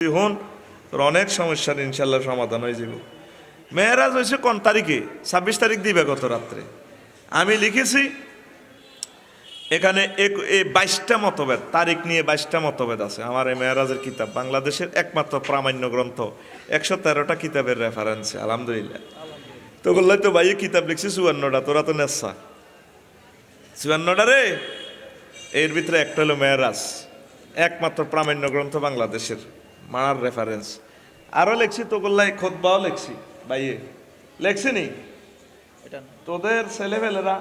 হন অনেক সমস্যার ইনশাল্লাহ সমাধান হয়ে যাব মেয়েরাজ হয়েছে কোন তারিখে? ছাব্বিশ তারিখ দিবে গত রাত্রে। আমি লিখেছি, এখানে বাইশটা মতভেদ, তারিখ নিয়ে বাইশটা মতভেদ আছে। আমার এই মেয়েরাজের কিতাব বাংলাদেশের একমাত্র প্রামাণ্য গ্রন্থ, একশো তেরোটা কিতাবের রেফারেন্স আলহামদুলিল্লাহ। তো বললাই তো ভাই কিতাব লিখছি চুয়ান্নটা, তোরা তো নেশা চুয়ান্নটা রে? এর ভিতরে একটা হলো মেয়েরাজ, একমাত্র প্রামাণ্য গ্রন্থ বাংলাদেশের। মার রেফারেন্স আরও লেখছি তো গোল্লাই খোদবাও লেখছি বাইয়ে লেখছি নি? তোদের ছেলেমেলেরা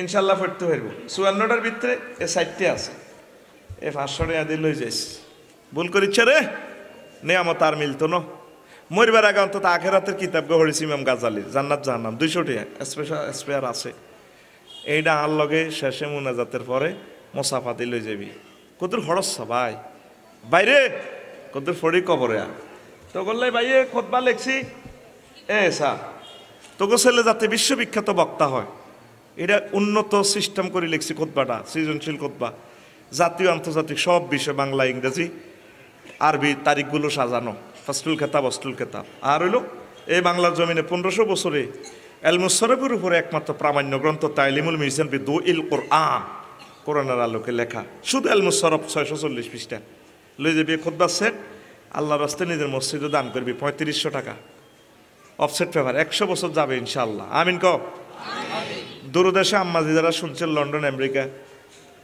ইনশাল্লাহ পড়তে পারব। চুয়ান্নটার ভিতরে এ সাইটটি আছে। এ পাঁচশো টাকা দিয়ে লই যাইস। ভুল করিচ্ছে রে? নিয়ামত আর মিলতো ন। মরিবার আগে অন্তত আখেরাতের কিতাব গড়েছি ইমাম গাজালি জান্নাত জাহান্নাম দুইশো টাকা। স্পেশাল স্পেয়ার আছে। এইটা আর লগে শেষে মুনাজাতের পরে মোসাফাতি লই যাবি। কদুর হরস ভাই? বাইরে! কদুর ফড়ি কবরে তো বললে ভাইয়ে খোদবা লেখছি, এ সা, তোকে ছেলে যাতে বিশ্ববিখ্যাত বক্তা হয়। এটা উন্নত সিস্টেম করে লিখছি খোদবাটা, সৃজনশীল খোদবা। জাতীয়, আন্তর্জাতিক সব বিষয়, বাংলা, ইংরেজি, আরবি তারিখগুলো সাজানো ফাস্টুল খেতাব অস্টুল খেতাব। আর হইল, এই বাংলার জমিনে পনেরোশো বছরে এলমুসরফের উপরে একমাত্র প্রামাণ্য গ্রন্থ তাইলিমুল মিহিসান বি দু ইল কোরআন, কোরআনের আলোকে লেখা। শুধু এলমুসরফ ছয়শো চল্লিশ পৃষ্ঠা। লই যাবি খোদবা সেট আল্লাহ রাস্তে নিজের মসজিদে দান করবি পঁয়ত্রিশশো টাকা। অফসেট পেপার একশো বছর যাবে ইনশাল্লাহ আমিন ক দূরদেশে আম্মাজি যারা শুনছেন লন্ডন আমেরিকা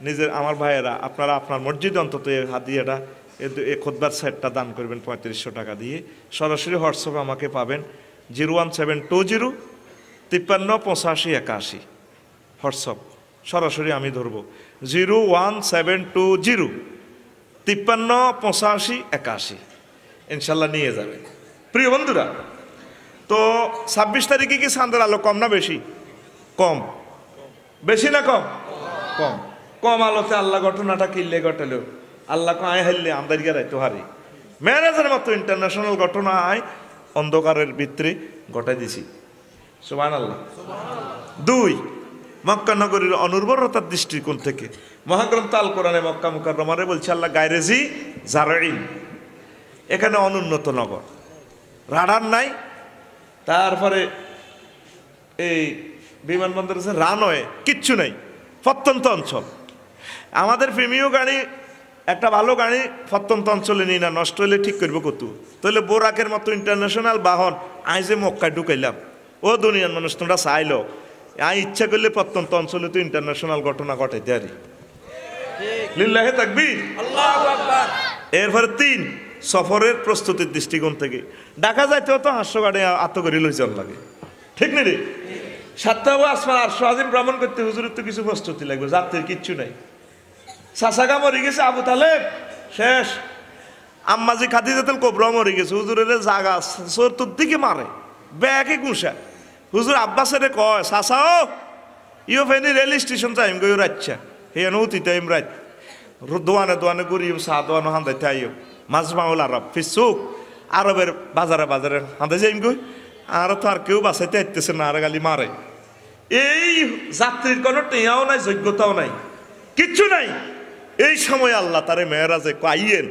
নিজের আমার ভাইয়েরা আপনারা আপনার মসজিদ অন্তত এই হাদিয়াটা এই খোদবার সেটটা দান করবেন পঁয়ত্রিশশো টাকা দিয়ে। সরাসরি হোয়াটসঅ্যাপে আমাকে পাবেন zero one seven two zero তিপ্পান্ন পঁচাশি একাশি। হোয়াটসঅ্যাপ সরাসরি আমি ধরবো। Zero one seven two zero তিপ্পান্ন, পঁচাশি, একাশি। ইনশাল্লাহ নিয়ে যাবে। প্রিয় বন্ধুরা, তো ছাব্বিশ তারিখে কি চাঁদের আলো কম না বেশি? কম। বেশি না কম? কম। কম আলোতে আল্লাহ ঘটনাটা কিনলে ঘটালো। আল্লাহ আয় হারলে আমদারিকে রাইতো হারি। ম্যানেজার মতো ইন্টারন্যাশনাল ঘটনা আয় অন্ধকারের ভিতরে ঘটাই দিছি। সুবান আল্লাহ দুই, মক্কা নগরীর অনুর্বরতার দৃষ্টিকোণ থেকে মহাগ্রন্থ আল কোরআনে মক্কা মুকাররমারে বলছে, আল্লাহ গায়রেজি জারাইন এখানে অনুন্নত নগর। রাডার নাই, তারপরে এই বিমানবন্দর আছে, রানওয়ে, কিচ্ছু নেই, প্রত্যন্ত অঞ্চল। আমাদের প্রেমীয় গাড়ি, একটা ভালো গাড়ি প্রত্যন্ত অঞ্চলে নিই না, নষ্ট হলে ঠিক করব কত? তাহলে বোরাকের মতো ইন্টারন্যাশনাল বাহন আই যে মক্কায় ঢুকাইলাম। ও দুনিয়ার মানুষ, তোমরা চাইলো। আই ইচ্ছা করলে প্রত্যন্ত অঞ্চলে তো ইন্টারন্যাশনাল ঘটনা ঘটাইতে পারি। লিল্লাহে আকবার। এরপরে তিন সফরের প্রস্তুতির দৃষ্টিকোণ থেকে। ঢাকা যাইতেও তো হাস্য গাড়ি আত্মকরি লইজন লাগে। ঠিক নেই রে? সাতটা আসমান আটশো আজিম ভ্রমণ করতে হুজুরের তো কিছু প্রস্তুতি লাগবে যাত্রীর কিচ্ছু নাই। সাসাগা মরে গেছে আবু তালেব। শেষ। আম্মাজি খাদি যেতেল কোবরা মরে গেছে হুজুরের জাগা চতুর দিকে মারে ব্যাগে গুসা। হুজুর আব্বাসের কয় সাসা ও ইও ফেনি রেল স্টেশন যাইম গই রাচ্ছা হে অনুতি টাইম রাত দোয়ানে দোয়ানে ঘুরি চা দোয়ানো হান্দাইতে আইও মাছ মাউল আরব ফিসুক আরবের বাজারে বাজারে হাঁদে যাইম গই আর তো আর কেউ বাঁচাইতে আইতেছে না আর গালি মারে এই যাত্রীর কোনো টেয়াও নাই যোগ্যতাও নাই কিচ্ছু নাই এই সময় আল্লাহ তারে মেয়েরাজে কাইয়েন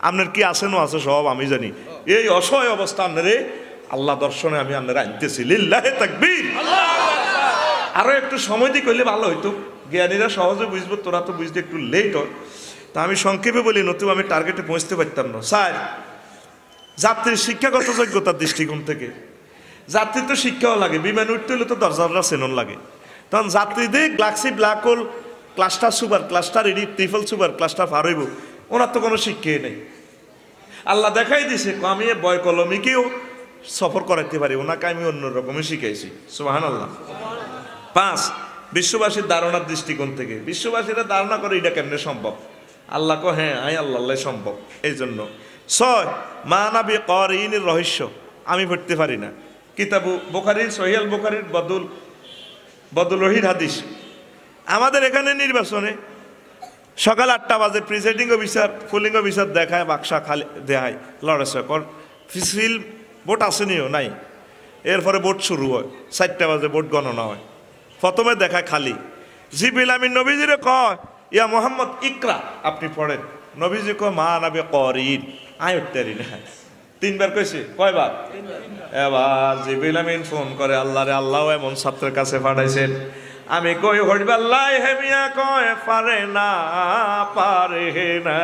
আপনার কি আছেনও আছে সব আমি জানি এই অসহায় অবস্থা আপনারে আল্লাহ দর্শনে আমি আপনারা আনতেছি লিল্লাহে তাকবীর আরও একটু সময় দিয়ে করলে ভালো হইতো জ্ঞানীরা সহজে বুঝব, তোরা তো বুঝতে একটু লেট হয়। তা আমি সংক্ষেপে বলি নতুন আমি টার্গেটে পৌঁছতে পারতাম না। স্যার, যাত্রীর শিক্ষাগত যোগ্যতার দৃষ্টিকোণ থেকে। যাত্রীর তো শিক্ষাও লাগে, বিমান উঠতে হলে তো দরজাররা চেনন লাগে। তখন যাত্রীদের galaxy black hole cluster super cluster এডি ট্রিপল সুপার ক্লাস্টার পার হইব, ওনার তো কোনো শিক্ষাই নেই। আল্লাহ দেখাই দিছে, আমি বয় কলমিকেও সফর করাইতে পারি, ওনাকে আমি অন্যরকমই শিখাইছি। সুবাহান আল্লাহ পাঁচ বিশ্ববাসীর ধারণার দৃষ্টিকোণ থেকে। বিশ্ববাসীরা ধারণা করে এটা কেমনে সম্ভব? আল্লাহ কো হ্যাঁ আই আল্লাহ সম্ভব। এই জন্য ছয় মানাবি করিনের রহস্য। আমি পড়তে পারি না। কিতাবু বোখারির সহিয়াল বোখারির বদুল বদুল রহির হাদিস। আমাদের এখানে নির্বাচনে সকাল আটটা বাজে প্রিসাইডিং অফিসার ফুলিং অফিসার দেখায়, বাক্সা খালি দেখায় লড়েছে কর ফিল ভোট আসেনিও, নাই। এরপরে ভোট শুরু হয়। চারটা বাজে ভোট গণনা হয়। প্রথমে দেখায় খালি। জিবিল আমি নবীজিরে কয়, ইয়া মোহাম্মদ, ইকরা। আপনি পড়েন, নবীজি কয়, মা নাবে করিন। আয় উঠতে পারি না। তিনবার কইছি, কয়বার? এবার জিবিল আমিন ফোন করে আল্লাহ রে আল্লাহ এমন ছাত্রের কাছে পাঠাইছেন। আমি কই হরিব আল্লাহ হেমিয়া কয়, পারে না পারে না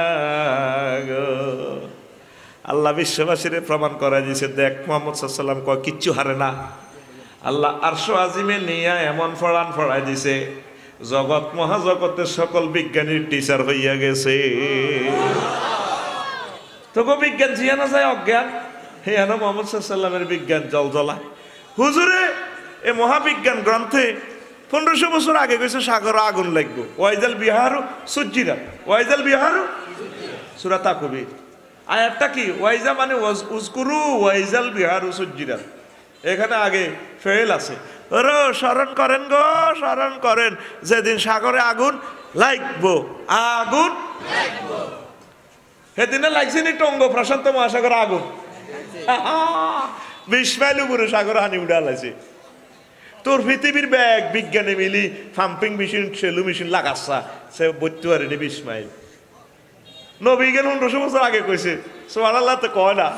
গো। আল্লাহ বিশ্ববাসীরে প্রমাণ করা দিয়েছে, দেখ, মোহাম্মদ সাল্লাম কয়, কিচ্ছু হারে না। আল্লাহ আরশো আজিমে নিয়ে এমন ফড়ান ফড়াই দিছে, জগৎ মহাজগতের সকল বিজ্ঞানীর টিচার হইয়া গেছে। তোকে বিজ্ঞান জিয়ানো যায় অজ্ঞান? হে হেন মোহাম্মদ সাল্লামের বিজ্ঞান জল জ্বলা হুজুরে, এ মহাবিজ্ঞান গ্রন্থে পনেরোশো বছর আগে গেছে সাগর আগুন লাগবো। ওয়াইজাল বিহারু সজ্জিরা। ওয়াইজাল বিহারু সুরা তাকবির। আয়াতটা কি? ওয়াইজা মানে উজকুরু ওয়াইজাল বিহারু সজ্জিরা। এখানে আগে ফেল আছে। ওরো, স্মরণ করেন গো, স্মরণ করেন। যেদিন সাগরে আগুন লাগবো, আগুন সেদিনে লাগছে নি টঙ্গ, প্রশান্ত মহাসাগর আগুন। বিশ মাইল উপরে সাগর হানি উঠে আলাইছে তোর পৃথিবীর ব্যাগ, বিজ্ঞানী মিলি পাম্পিং মেশিন সেলু মেশিন লাগাচ্ছা সে বইতে পারেনি বিশ মাইল নবীজ্ঞান পনেরোশো বছর আগে কইছে সোহান আল্লাহ তো কয় না।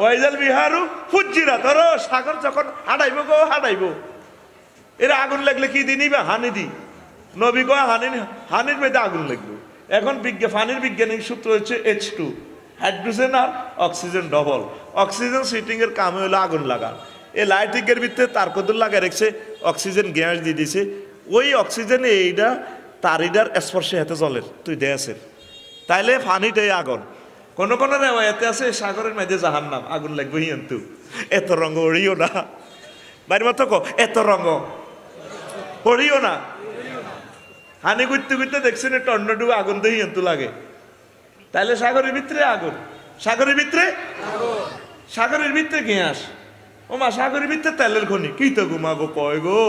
ওয়াইজাল বিহারু ফুজিরা তোর সাগর যখন হাঁটাইব গো, হাঁটাইব। এরা আগুন লাগলে কি দিনই বা হানি দি? নবী কয় হানি হানির মেয়েতে আগুন লাগল। এখন বিজ্ঞান পানির বিজ্ঞানিক সূত্র হচ্ছে এইচ টু হাইড্রোজেন আর অক্সিজেন ডবল অক্সিজেন সিটিং এর কামে হলো আগুন লাগা। এই লাইটিংয়ের ভিতরে তার কদুর লাগা রেখেছে, অক্সিজেন গ্যাস দিয়ে দিছে ওই অক্সিজেন এইটা তারিডার স্পর্শে হাতে জলের তুই দেয়াসের তাইলে পানিটাই আগুন। কোন কোন রেওয়ায়তে আছে সাগরের মেঝে জাহান নাম আগুন লাগবে হিয়ন্তু এত রঙ ওড়িও না। বাড়ির মতো কো এত রঙ ওড়িও না। হানি ঘুরতে ঘুরতে দেখছেন টন্ডডু আগুন দিয়ে হিয়ন্তু লাগে। তাইলে সাগরের ভিতরে আগুন। সাগরের ভিতরে সাগরের ভিতরে গ্যাস ও মা সাগরের ভিতরে তেলের খনি। কি তো গো মা গো কয় গো।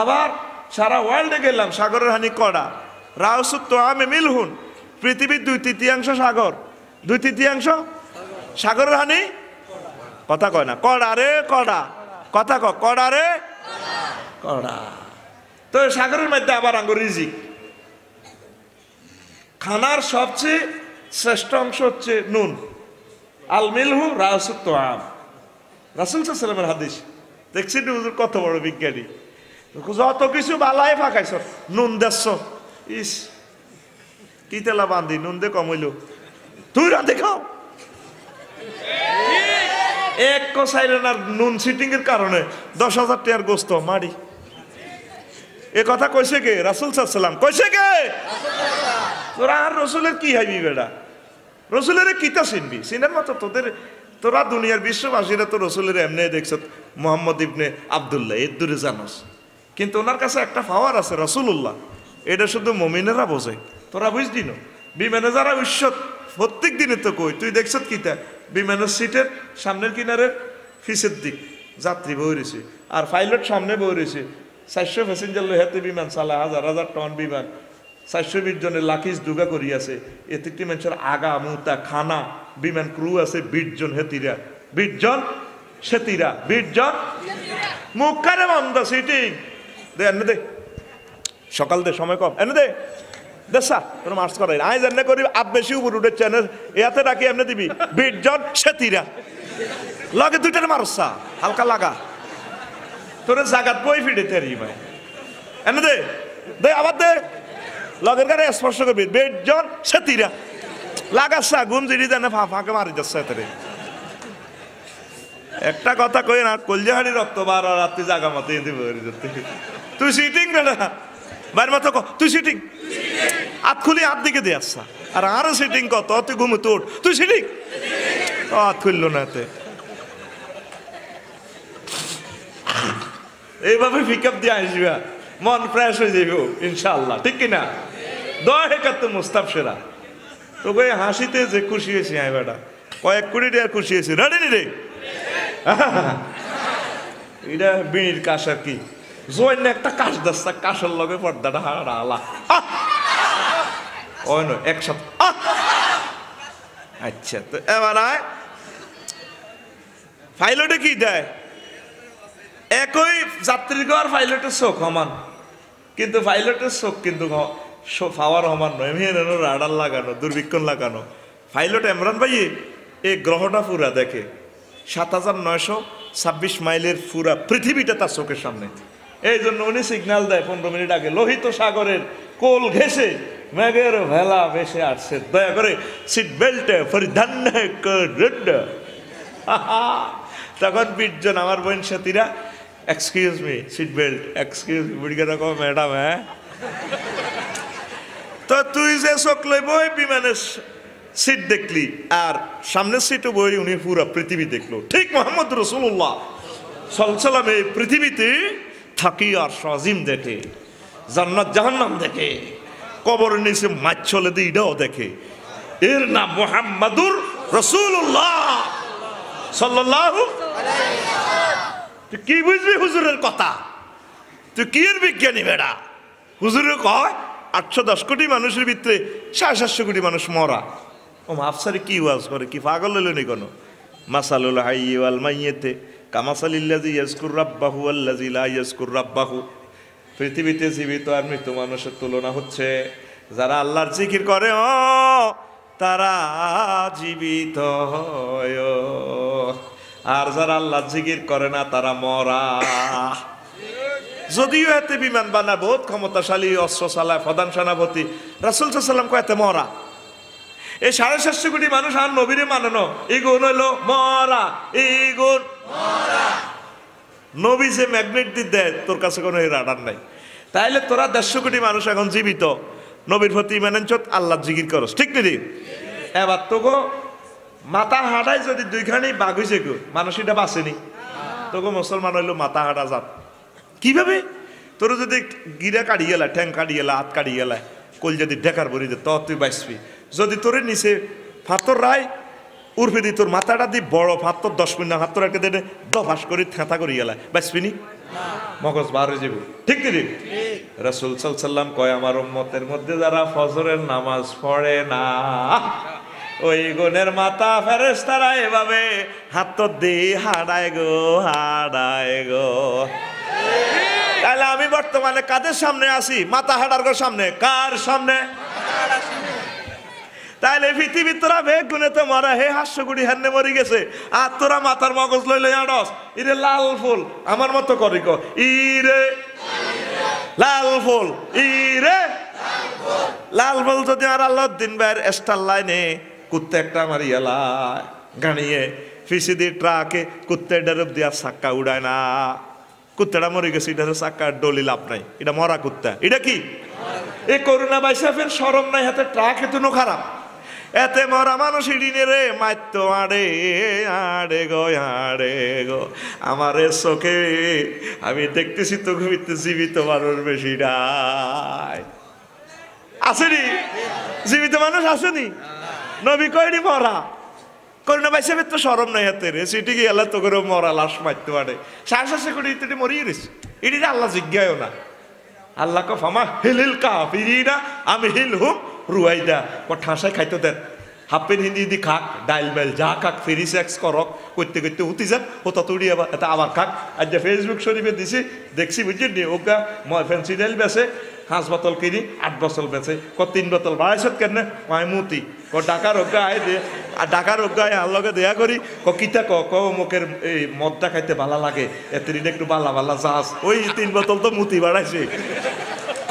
আবার সারা ওয়ার্ল্ডে গেলাম সাগরের হানি কড়া। রাউসুত তো আমি মিলহুন পৃথিবীর দুই তৃতীয়াংশ সাগর। দুই তৃতীয়াংশ? সাগরের হানি? কথা কয় না। কড়া রে কড়া। কথা ক কড়া রে? কড়া। তো সাগরের মধ্যে আবার আঙ্গুর রিজিক। খানার সবচেয়ে শ্রেষ্ঠ অংশ হচ্ছে নুন। আল মিলহু রাসুত আম। রাসুল সাল্লামের হাদিস। দেখছি হুজুর কত বড় বিজ্ঞানী? যত কিছু বালাই ফাঁকাইছ নুন দেশ ইস কি তেলা বান্ধি নুন দে কমাইল তুই রান্ধে খাও। এক কসাইলেন আর নুন সিটিং এর কারণে, দশ হাজার টাকার গোস্ত মারি এ কথা কইছে কে? রাসুল সাল্লাম। কইছে কে? তোরা আর রসুলের কি হাইবি বেড়া? রসুলের কিতা চিনবি? চিনার মতো তোদের, তোরা দুনিয়ার বিশ্ববাসীরা তো রসুলের এমনি দেখছ, মোহাম্মদ ইবনে আবদুল্লাহ, এর দূরে জানোস। কিন্তু ওনার কাছে একটা পাওয়ার আছে রসুল্লাহ এটা শুধু মমিনেরা বোঝে। তোরা বুঝলি না? বিমানে যারা উৎসত, প্রত্যেক দিনে তো কই, তুই দেখছ কিতা? বিমানের সিটের সামনের কিনারের ফিসের দিক, যাত্রী বই রয়েছে। আর পাইলট সামনে বই রয়েছে। চারশো প্যাসেঞ্জার হাতে বিমান চালা, হাজার হাজার টন বিমান। চারশো বিশ জনের লাকিস দুগা করি আছে। এতিকটি মানুষের আগা, মুতা, খানা, বিমান ক্রু আছে বিশ জন হেতিরা। বিশ জন সেতিরা, বিশ জন মুখারে বন্ধ সিটিং দে, এনে দে। সকাল দে, সময় কম। এনে দে। দেসা কোনো মার্চ করাই আই জানে করি, আপ বেশি উপর উঠে চ্যানেল এতে রাখি এমনি দিবি, বিশ জন সেতিরা। লগে দুইটার মারসা হালকা লাগা। তোরে জাগাত বই ফিরে তেরি, ভাই। এনে দে দে, আবার দে। লগের গাড়ি স্পর্শ করবি বেড জন সেতিরা। লাগাচ্ছা ঘুম জিডি জানে ফাঁকে মারি যাচ্ছে এতে একটা কথা কই না কলজাহাড়ি রক্ত বার রাত্রি জাগা মতো তুই সিটিং না। বাইর মতো ক, তুই সিটিং হাত খুলি হাত দিকে দিয়ে আসছা আর আরও সিটিং কত? তুই ঘুমে তোর। তুই সিটিং হাত খুললো না এতে। এইভাবে পিক আপ দিয়ে আসবে মন ফ্রেশ হয়ে যাবে ইনশাল্লাহ ঠিক কিনা? দয় হেকাত্ত মুস্তাফ সেরা। তোকে হাসিতে যে খুশি হয়েছি আই বেটা। কয়েক কোটি টাকা খুশি হয়েছি। রেডি রে? এটা বিড়ির কাশ কি? জৈন্য একটা কাশ দাস্তা কাশের লগে পর্দাটা হারা আলা। ওই নয় একসাথে। আচ্ছা তো এবার আয়। ফাইলটে কি দেয়? একই যাত্রীগড় পাইলটের চোখ সমান। কিন্তু পাইলটের চোখ কিন্তু পাওয়ার সমান নয়। এমনি রাডার লাগানো, দুর্বীক্ষণ লাগানো। পাইলট ইমরান ভাই, এই গ্রহটা পুরা দেখে। সাত হাজার নয়শো ছাব্বিশ মাইলের পুরা পৃথিবীটা তার চোখের সামনে। এই জন্য উনি সিগন্যাল দেয় পনেরো মিনিট আগে। লোহিত সাগরের কোল ঘেসে মেঘের ভেলা ভেসে আসছে। দয়া করে সিট বেল্টে। তখন বিশজন আমার বোন সাথীরা excuse me seat belt excuse me বুড়িকে রকম ম্যাডাম হ্যাঁ? তো তুই যে চোখ লইব ওই বিমানের সিট দেখলি, আর সামনের সিটও বই উনি পুরো পৃথিবী দেখল। ঠিক, মোহাম্মদ রসুল্লাহ সলসালাম এই পৃথিবীতে থাকি আর সজিম দেখে, জান্নাত জাহান্নাম দেখে, কবর নিচে মাছ চলে দিয়ে এটাও দেখে। এর নাম মোহাম্মদুর রসুল্লাহ সাল্লাল্লাহু তুই কি বুঝবি হুজুরের কথা? তুই কি এর বিজ্ঞানী বেড়া? হুজুরে কয়, আটশো দশ কোটি মানুষের ভিতরে সাড়ে সাতশো কোটি মানুষ মরা। ও মাফসারি কি ওয়াজ করে, কি পাগল হলো নি কোনো? মাসালুল হাই ওয়াল মাইয়েতে কামাসালিল্লাজি ইয়াজকুর রাব্বাহু আল্লাজি লা ইয়াজকুর রাব্বাহু। পৃথিবীতে জীবিত আর মৃত মানুষের তুলনা হচ্ছে যারা আল্লাহর জিকির করে, ও, তারা জীবিত হয় আর যারা আল্লাহর জিকির করে না, তারা মরা। যদিও এতে বিমান বানা বহুত ক্ষমতাশালী অস্ত্র চালায় প্রধান সেনাপতি, রাসুল সাল্লাম কয়েতে মরা। এই সাড়ে সাতশো কোটি মানুষ আর নবীরে মানানো এই গুণ হইল মরা এই গুণ নবী যে ম্যাগনেট দিয়ে দেয়, তোর কাছে কোনো রাডার নাই। তাইলে তোরা দেড়শো কোটি মানুষ এখন জীবিত, নবীর প্রতি মেনেঞ্চত আল্লাহ জিকির করস, ঠিক নিদি এবার তো মাথা হাঁটায় যদি দুইখানি বাঘ হয়েছে গো, মানুষ এটা বাঁচেনি। তোকে মুসলমান হইল মাথা হাঁটা যাত কীভাবে? তোর যদি গিরা কাটি গেলা, ঠ্যাং কাটি গেলা, হাত কাটি গেলা, কল যদি ডেকার বলি দে তুই বাঁচবি। যদি তোরে নিচে ফাতর রায় উর্ফে দি তোর মাথাটা দি বড় ফাতর দশ মিনিট হাত তোর দে। দফাস করে থেঁতা করি গেলা বাঁচবি নি মগজ বার হয়ে যাব। ঠিক কি রসুল সাল্লাম কয়, আমার উম্মতের মধ্যে যারা ফজরের নামাজ পড়ে না, ওই গুণের মাথা ফেরেস তারা এভাবে হাত তো দি, হাডায় গো হাডায় গো। তাহলে আমি বর্তমানে কাদের সামনে আছি মাথা হাঁটার গো সামনে। কার সামনে? তাইলে পৃথিবীর তোরা বেগ গুনে তো মারা, হে হাস্যগুড়ি হান্নে মরি গেছে। আর তোরা মাথার মগজ লইলে আড়স। ইরে লাল ফুল, আমার মতো করি ক। ইরে লাল ফুল, ইরে লাল ফুল। যদি আর আল্লাহ দিন বের স্টার লাইনে, কুত্তে একটা আমার ইয়ালায় গানিয়ে ফিসি দিয়ে ট্রাকে কুত্তে ডেরব দিয়া সাক্কা উড়ায় না। কুত্তেটা মরে গেছে, এটা চাক্কা ডলি লাভ নাই। এটা মরা কুত্তা। এটা কি? এই করোনা বাইসাফের সরম নাই, হাতে ট্রাক এত খারাপ। এতে মরা মানুষ ইডিনে রে মাত্য আড়ে আড়ে গো আড়ে গো। আমার চোখে, আমি দেখতেছি তো ঘুমিতে জীবিত মানুষ বেশি নাই। আসেনি? জীবিত মানুষ আসেনি? নবী কয়নি মরা? করোনা বাইসাফের তো সরম নাই হাতে রে, সিটি গিয়ে এলা তো করে মরা লাশ মারতে পারে শ্বাস শ্বাসে করে ইত্যাদি মরিয়ে রেছে এটি আল্লাহ জিজ্ঞায় না। আল্লাহ ক ফামা হিল হিল কা ফিরিনা আমি হিল হুম রুয়াইদা ও ঠাসায় খাইতে দেন। হাফেন হিন্দি দি খাক ডাইল বেল যা খাক ফেরি সেক্স করক করতে করতে উঠি যাক ও তত উড়ি আবার এটা আবার খাক। আর যে ফেসবুক শরীফে দিছি, দেখছি বুঝলি নি ওকা মই ফ্যান্সি ডাইল বেছে পাঁচ বোতল কিনি আট বছর বেছে ক তিন বোতল বাড়াইছত কেন, কয় মুতি ক ডাকার অজ্ঞা আয় দে আর ডাকার অজ্ঞা আয় লগে দেয়া করি ক কিতা ক ক মুখের এই মদটা খাইতে ভালো লাগে এতদিন একটু বালা বালা যাস ওই তিন বোতল তো মুতি বাড়াইছে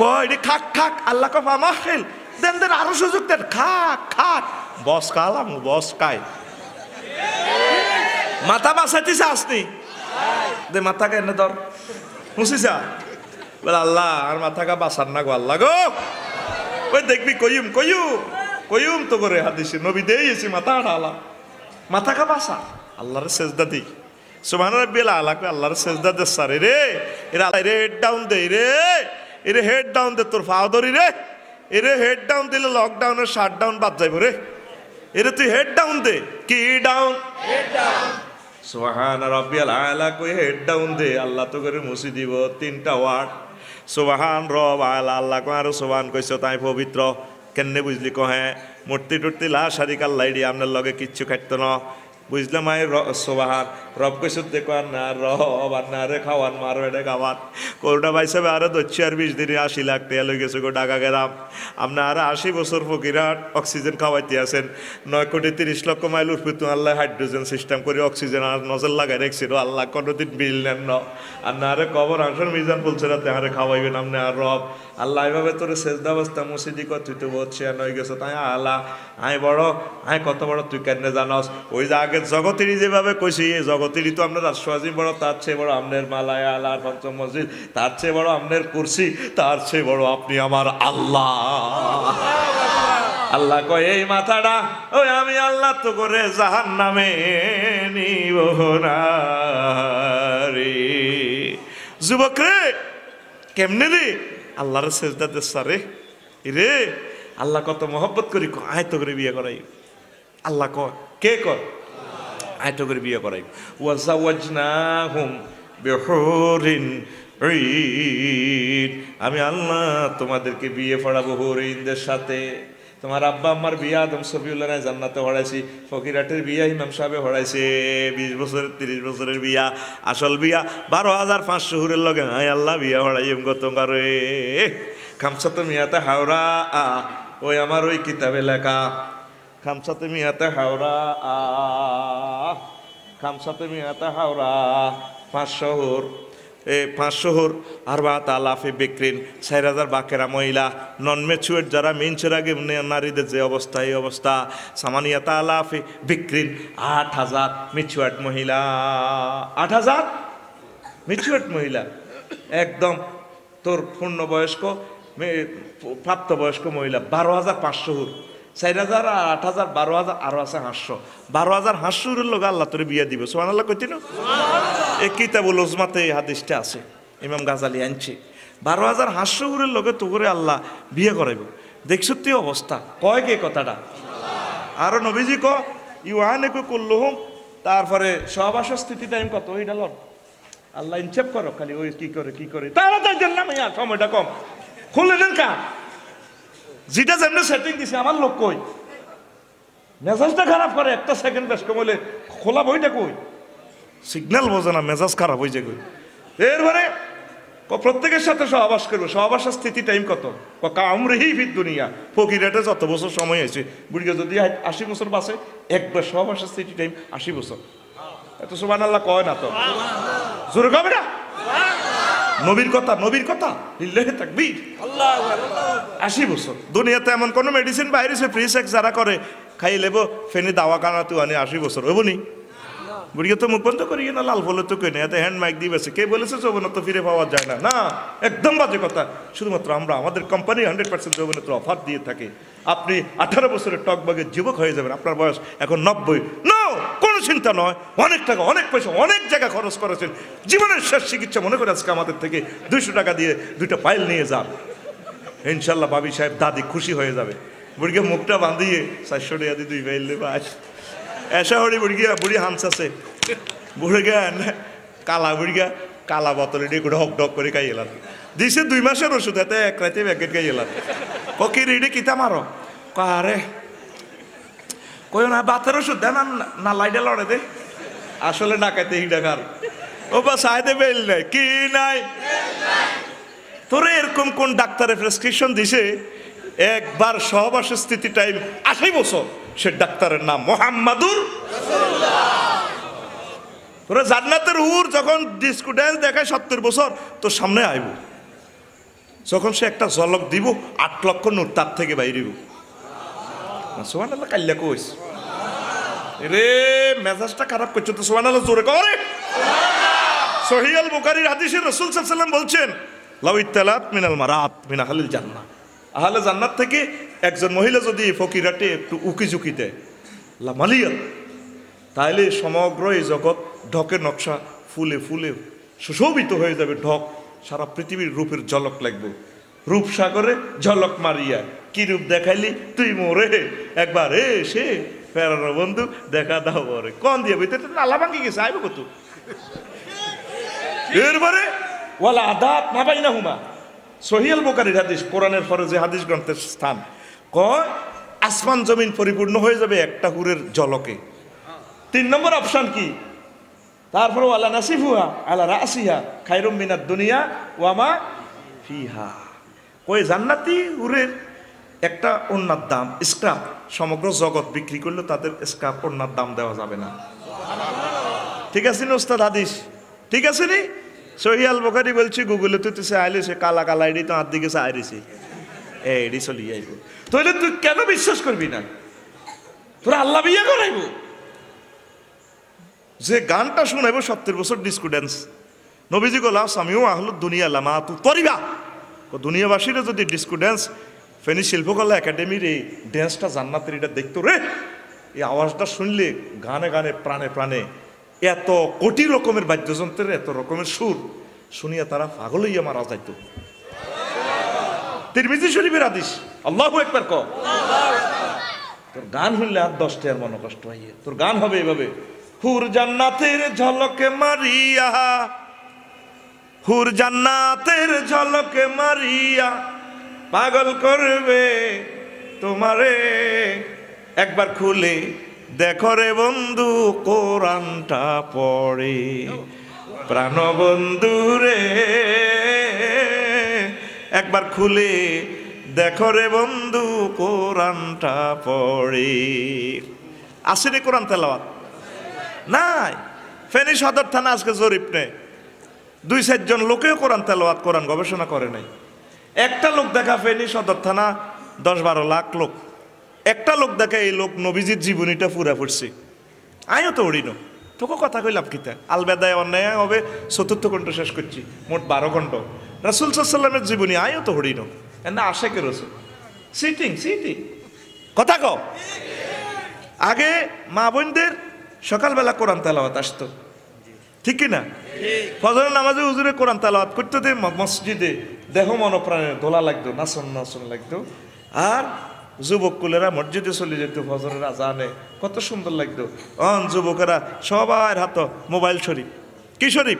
কয় এটি খাক খাক, আল্লাহ কফ আমার খেল দেন দেন আরও সুযোগ দেন। খা খাক বস কালাম বস কাই। মাথা বাসাইতেছে আসনি দে মাথাকে এনে ধর। মুসিসা বলে, আল্লাহ, আর মাথা কা বাসার না গো আল্লাহ গো। ওই দেখবি কইম কইম কইম তো করে হাদিসে, নবী দেই এসি মাথা আলা মাথাকা বাসা আল্লাহর সেজদা দিই। সুবহান রাব্বিল আলা কই আল্লাহর সেজদা দে সারে রে। এরা রে হেড ডাউন দে রে। এরে হেড ডাউন দে, তোর ফাও রে। এরে হেড ডাউন দিলে লকডাউনের শাট ডাউন বাদ যাইব রে। এরে তুই হেড ডাউন দে। কি ডাউন সুবহান রাব্বিয়াল আলা কই হেড ডাউন দে। আল্লাহ তো করে মুছি দিব তিনটা ওয়ার্ড সুবহান রব আলা আল্লাহ কো আর সুবহান কইছো তাই পবিত্র। কেনে বুঝলি কহে? মূর্তি টুর্তি লা শারিক আল্লাহ ডি আপনার লগে কিচ্ছু খাইতো না। বুঝলাম আয় সোবাহার। রব কইসুত দেখো আর না, রব আর না রে, খাওয়ান মারো এটা খাওয়ান। করোনা ভাইসাবে আরও দচ্ছি আর বিশ দিনে আশি লাখ টাকা লই গেছে গো টাকা গেলাম আপনার আরও আশি বছর ফকিরাট অক্সিজেন খাওয়াইতে আছেন। নয় কোটি তিরিশ লক্ষ মাইল উঠবে তো আল্লাহ হাইড্রোজেন সিস্টেম করে অক্সিজেন আর নজর লাগাই রাখছিল আল্লাহ কোনোদিন বিল নেন ন। আর না রে, কবর আসর মিজান বলছে না তেহারে খাওয়াইবেন আপনি আর রব। আল্লাহ এভাবে তোর শেষ অবস্থা মুসিদি কর তুই তো বলছে নয় গেছো। তাই আল্লাহ আয় বড় আয় কত বড়, তুই কেন জানস? ওই যে আগে জগতেরই যেভাবে কইছি, এই জগতেরই তো আপনার রাষ্ট্রবাদী বড়, তার চেয়ে বড় আমনের মালায় আল্লাহ পঞ্চম মসজিদ, তার চেয়ে বড় আমনের কুরসি, তার চেয়ে বড় আপনি আমার আল্লাহ। আল্লাহ কয়, এই মাথাটা, ওই আমি আল্লাহ তো করে জাহান নামে নিব রে। যুবক রে, কেমনে রে? আল্লাহর সেজদা দেশা রে। রে আল্লাহ কত মহব্বত করি ক আয় তো করে বিয়ে করাই। আল্লাহ কে কয়? আয় তো করে বিয়ে করাই। ওয়াজাওয়াজনাহুম বিহুরিন ঈদ। আমি আল্লাহ তোমাদেরকে বিয়ে পড়াবো হরিনদের সাথে। তোমার আব্বা আমার বিয়া আদম সফিউল্লাহ জান্নাতে হড়াইছি, ফকিরাটের বিয়া ইমাম সাহেবে হড়াইছে, বিশ বছরের, তিরিশ বছরের বিয়া, আসল বিয়া, বারো হাজার পাঁচশো হুরের লগে হাই আল্লাহ বিয়া হড়াইম গত কারে খামসাতে মিয়াতে হাওড়া ওই আমার ওই কিতাবে লেখা, খামসাতে মিয়াতে হাওড়া আ খামসাতে মিয়াতে হাওড়া পাঁচ শহর এ পাঁচ শহর আর বা তালাফে বিক্রিন, চার হাজার বাকেরা মহিলা নন মেচুয়েট যারা মেঞ্চের আগে নারীদের যে অবস্থা, এই অবস্থা। সামানিয়া তালাফে বিক্রিন, আট হাজার মেচুয়ার্ড মহিলা। আট হাজার মেচুয়ার্ড মহিলা। একদম তোর পূর্ণবয়স্ক মে- প্রাপ্তবয়স্ক মহিলা বারো হাজার পাঁচশো হুর। চার হাজার আর আট হাজার বারো হাজার আরও আছে হাঁসশো বারো হাজার হাঁসশোর লোক আল্লাহ তোরে বিয়ে দিব। সোমান আল্লাহ কইতি না? এ কিতাবুল ওজমাতে এই হাদিসটা আছে। ইমাম গাজালি আনছে। বারো হাজার হাঁসশোর লোকে তো করে আল্লাহ বিয়ে করাইব। দেখছ তুই অবস্থা? কয় কে কথাটা? আরও নবীজি ক ইউ আনে কো করল হোম তারপরে সহবাসর স্থিতি টাইম কত? ওই ডালর আল্লাহ ইনসেপ করো খালি ওই কি করে কি করে? তাড়াতাড়ি মাইয়া সময়টা কম। খুলে নেন কা যেটা যেমনি সেটিং দিছে আমার লোক কই মেজাজটা খারাপ করে একটা সেকেন্ড বেশ কমলে খোলা বইটা কই সিগন্যাল বোঝে না, মেজাজ খারাপ হয়ে যায় এরপরে প্রত্যেকের সাথে সহবাস করব। সহবাসের স্থিতি টাইম কত? ক কাম রেহি ফির দুনিয়া। ফকিরাটে যত বছর সময় হয়েছে বুড়িকে যদি আশি বছর বাসে একবার সহবাসের স্থিতি টাইম আশি বছর। এত সুবান আল্লাহ কয় না তো? জোরে কবে না নবীর কথা নবীর কথা? লিল্লাহি তাকবীর। আশি বছর। দুনিয়াতে এমন কোনো মেডিসিন বাইরে সে ফ্রি সেক্স যারা করে খাই লেবো ফেনি দাওয়া কানা তুই আনি আশি বছর। হব নি বুড়িকে তো মুখ বন্ধ করি, না লাল বলে তো কেনে এতে হ্যান্ড মাইক দিয়ে বেছে কে বলেছে যৌবন তো ফিরে পাওয়া যায় না? না, একদম বাজে কথা। শুধুমাত্র আমরা, আমাদের কোম্পানি হান্ড্রেড পার্সেন্ট যৌবনত্র অফার দিয়ে থাকে। আপনি আঠারো বছরের টকবাগের যুবক হয়ে যাবেন, আপনার বয়স এখন নব্বই। নো কোনো চিন্তা নয়। অনেক টাকা, অনেক পয়সা, অনেক জায়গা খরচ করেছেন। জীবনের শেষ চিকিৎসা মনে করে আজকে আমাদের থেকে দুইশো টাকা দিয়ে দুইটা পাইল নিয়ে যান। ইনশাল্লাহ বাবি সাহেব দাদি খুশি হয়ে যাবে। বুড়িকে মুখটা বাঁধিয়ে চারশো টাকা দিয়ে দুই পাইল দেবে। আস এসা হরি আছে। বুড়ে জ্ঞান কালা বুড়িগা কালা বোতলে দিয়ে ঢক ঢক করে খাই এলাম। দিছে দুই মাসের ওষুধ, এতে এক রাতে প্যাকেট খাই এলাম। ককি রেডি কিতা মারো কারে কই না বাতের ওষুধ দেন না- লাইডে লড়ে দে। আসলে না খাইতে হিডা খার ও বা সাইডে বেল নাই, কি নাই? তোরে এরকম কোন ডাক্তারের প্রেসক্রিপশন দিছে? একবার সহবাসের স্থিতি টাইম আশি বছর। সে ডাক্তারের নাম মোহাম্মদুর তোরা জান্নাতের উর যখন ডিস্কো ড্যান্স দেখায় সত্তর বছর, তোর সামনে আইব। যখন সে একটা জলক দিব, আট লক্ষ নূর তার থেকে বাইরিব। সোহান আল্লাহ কাল্লা কইস। রে মেজাজটা খারাপ করছ তো সোহান আল্লাহ জোরে করে সহিয়াল বুকারির হাদিসে রসুল সাল্লাম বলছেন, লাউ ইত্তালাত মিনাল মারাত মিন আহলিল জান্নাহ। আহলে জান্নাত থেকে একজন মহিলা যদি ফকিরাটে একটু উকি ঝুঁকি দেয় লামালিয়াল তাহলে সমগ্র এই জগৎ ঢকের নকশা ফুলে ফুলে সুশোভিত হয়ে যাবে, ঢক সারা পৃথিবীর রূপের ঝলক লাগবে। রূপসাগরে ঝলক মারিয়া, কি রূপ দেখাইলি তুই মোরে? একবার এ সে ফেরানো বন্ধু দেখা দাও বরে। কন দিয়ে ভিতরে? নালা ভাঙ্গি গেছে, আইব কত? এরপরে ওয়ালা আদাত না পাই না হুমা সহিয়াল বোকারির হাদিস, কোরআনের ফরজে হাদিস গ্রন্থের স্থান। কয়, আসমান জমিন পরিপূর্ণ হয়ে যাবে একটা হুরের জলকে। তিন নম্বর অপশন কি? তারপরে ওয়ালা নাসিফুহা আলা রাসিহা খাইরুম মিনার দুনিয়া ওয়ামা ফিহা। ওই জান্নাতি উরের একটা অন্যার দাম স্ক্রাপ সমগ্র জগৎ বিক্রি করলে তাদের স্ক্রাপ অন্যার দাম দেওয়া যাবে না। ঠিক আছে নি ওস্তাদ হাদিস? ঠিক আছে নি? সহিয়াল বোখারি বলছি, গুগলে তুই তুই আইলে সে কালা কালা এডি তো আর দিকে সে। আইরিছি এডি চলি আইব। তাহলে তুই কেন বিশ্বাস করবি না? তোরা আল্লাহ বিয়ে করাইব। যে গানটা শোনাইব সত্তর বছর ডিস্কো ড্যান্স নবীজি গোলা আমিও আহলো দুনিয়া লামা তু তরিবা। দুনিয়াবাসীরা যদি ডিস্কো ড্যান্স ফেনী শিল্পকলা একাডেমির এই ড্যান্সটা জান্নাতের এটা দেখতো রে, এই আওয়াজটা শুনলে গানে গানে, প্রাণে প্রাণে এত কোটি রকমের বাদ্যযন্ত্রের, এত রকমের সুর শুনিয়া তারা পাগল হইয়া মারা যাইতো। তিরমিজি শরীফের আদিস আল্লাহ একবার ক। তোর গান শুনলে আর দশটা আর মনে কষ্ট হইয়ে তোর গান হবে এভাবে। হুর জান্নাতের ঝলকে মারিয়া। হুর জান্নাতের ঝলকে মারিয়া। পাগল করবে তোমারে। একবার খুলে দেখো রে বন্ধু কোরআনটা পড়ে। প্রাণ বন্ধু রে। একবার খুলে দেখো রে বন্ধু, কোরআনটা পড়ে। আসেনি কোরআন তেলাওয়াত? নাই। ফেনী সদর থানা আজকে জরিপ নেই। দুই চারজন লোকেও কোরআন তেলাওয়াত, কোরআন গবেষণা করে নাই। একটা লোক দেখা ফেনী সদর থানা, দশ বারো লাখ লোক। একটা লোক দেখা এই লোক নবীজির জীবনীটা পুরা পড়ছে আমিও তো উড়িনো তোকে কথা কইলাম কিতা? আলবেদায় অন্যায় হবে, চতুর্থ খণ্ড শেষ করছি, মোট বারো খণ্ড। রাসুল সাল্লামের জীবনী আমিও তো হরিনো না আসে কে রসুল। সিটিং সিটিং কথা কও। আগে মা বোনদের সকালবেলা কোরআন তেলাওয়াত আসতো। ঠিক কি না ফজর নামাজে হুজুরে কোরআন তেলাওয়াত করতে দে মসজিদে দেহ মনপ্রাণের দোলা লাগতো নাচন নাচন লাগতো। আর যুবক কুলেরা মসজিদে চলে যেত ফজরের আজানে। কত সুন্দর লাগতো। অন যুবকেরা সবার হাত মোবাইল শরীফ। কি শরীফ?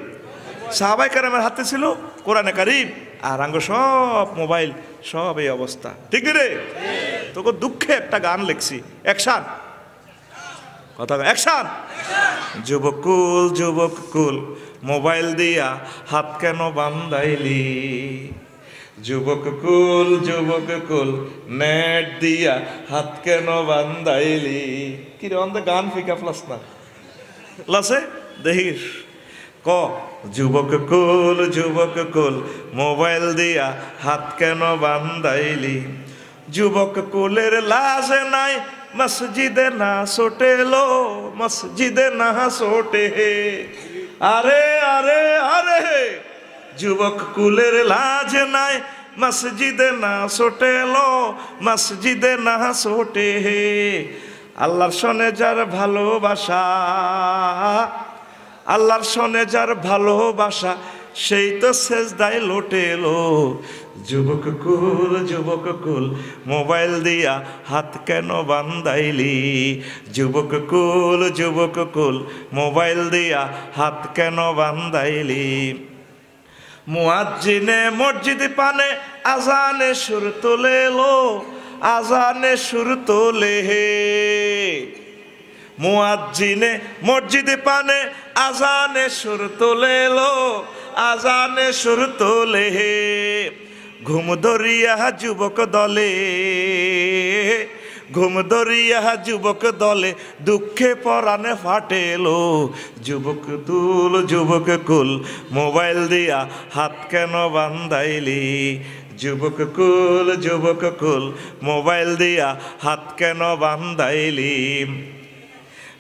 সাহাবাই কারামের হাতে ছিল কোরআনে কারিম আর আঙ্গ সব মোবাইল, সব এই অবস্থা। ঠিক রে? তোকে দুঃখে একটা গান লিখছি। একসান কথা অ্যাকশন। যুবকুল যুবকুল মোবাইল দিয়া হাত কেন বান্দাইলি যুবক কুল যুবক কুল, নেট দিয়া হাত কেন বান্দাইলি কি রে, অন্ধ গান ফিকা প্লাস না। লাসে দেখিস। ক? যুবক কুল যুবক কুল, মোবাইল দিয়া হাত কেন বান্দাইলি যুবক কুলের লাজে নাই, মসজিদে না সোটেলো মসজিদে না সোটে আরে আরে আরে যুবক কুলের লাজ নাই, মসজিদে না সোটেলো মসজিদে না সোটে আল্লাহর সনে যার ভালোবাসা আল্লাহর সনে যার ভালোবাসা, সেই তো শেষ দায় লোটেলো যুবক কুল যুবক কুল, মোবাইল দিয়া হাত কেন বান্দাইলি যুবক কুল যুবক কুল, মোবাইল দিয়া হাত কেন বান্দাইলি মুয়াজ্জিনে মসজিদ পানে আজানে সুর তোলে লো আজানে সুর তোলে হে। মুয়াজ্জিনে মসজিদে পানে আজানে সুর তোলে লো, আজানে সুর তোলে ঘুম ধরিয়া যুবক দলে, ঘুম ধরিয়া যুবক দলে দুঃখে পরাণে ফাটেলো যুবক তুল যুবক কুল, মোবাইল দিয়া হাত কেন বান্ধাইলি? যুবক কুল যুবক কুল, মোবাইল দিয়া হাত কেন বান্দাইলি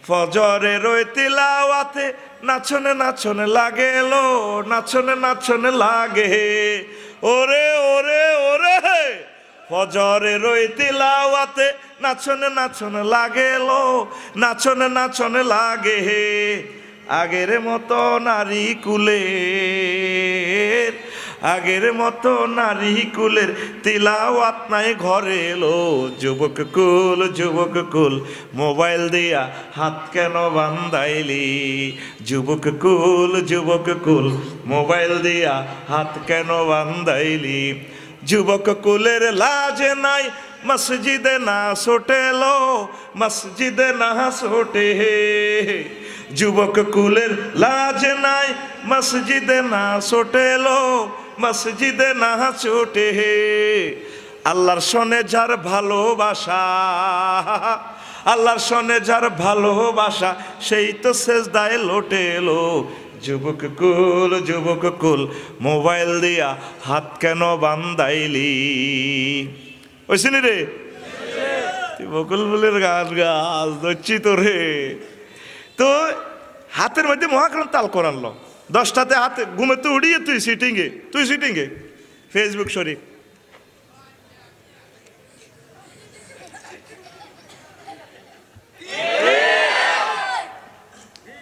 ফজরে রই তিলাওয়াতে নাচনে নাচনে লাগে লো নাচনে নাচনে লাগে। ওরে ওরে ওরে ফজরে রই তিলাওয়াতে নাচনে নাচনে লাগে লো নাচনে নাচনে লাগে। আগের মতো নারী কুলের আগের মতো নারী কুলের তিলাওয়াত নাই, ঘরে এলো যুবক কুল যুবক কুল। মোবাইল দিয়া হাত কেন বান্দাইলি যুবক কুল যুবক কুল। মোবাইল দিয়া হাত কেন বান্দাইলি যুবক কুলের লাজ নাই, মসজিদে না ছোটেলো মসজিদে না ছোটে যুবক কুলের লাজ নাই, মসজিদে না ছোটেলো মসজিদে না ছোটে। আল্লাহর সনে যার ভালোবাসা, আল্লাহর সনে যার ভালোবাসা, সেই তো শেষ দায় লোটে এলো। যুবক কুল যুবক কুল, মোবাইল দিয়া হাত কেন বান্দাইলি ওইসিনি রে? বকুল ফুলের গান গাছ ধরছি তো রে তো হাতের মধ্যে মহাক্রান্ত তাল করানলো দশটাতে হাতে ঘুমেতে উড়িয়ে তুই সিটিংয়ে তুই সিটিংয়ে ফেসবুক শরীফ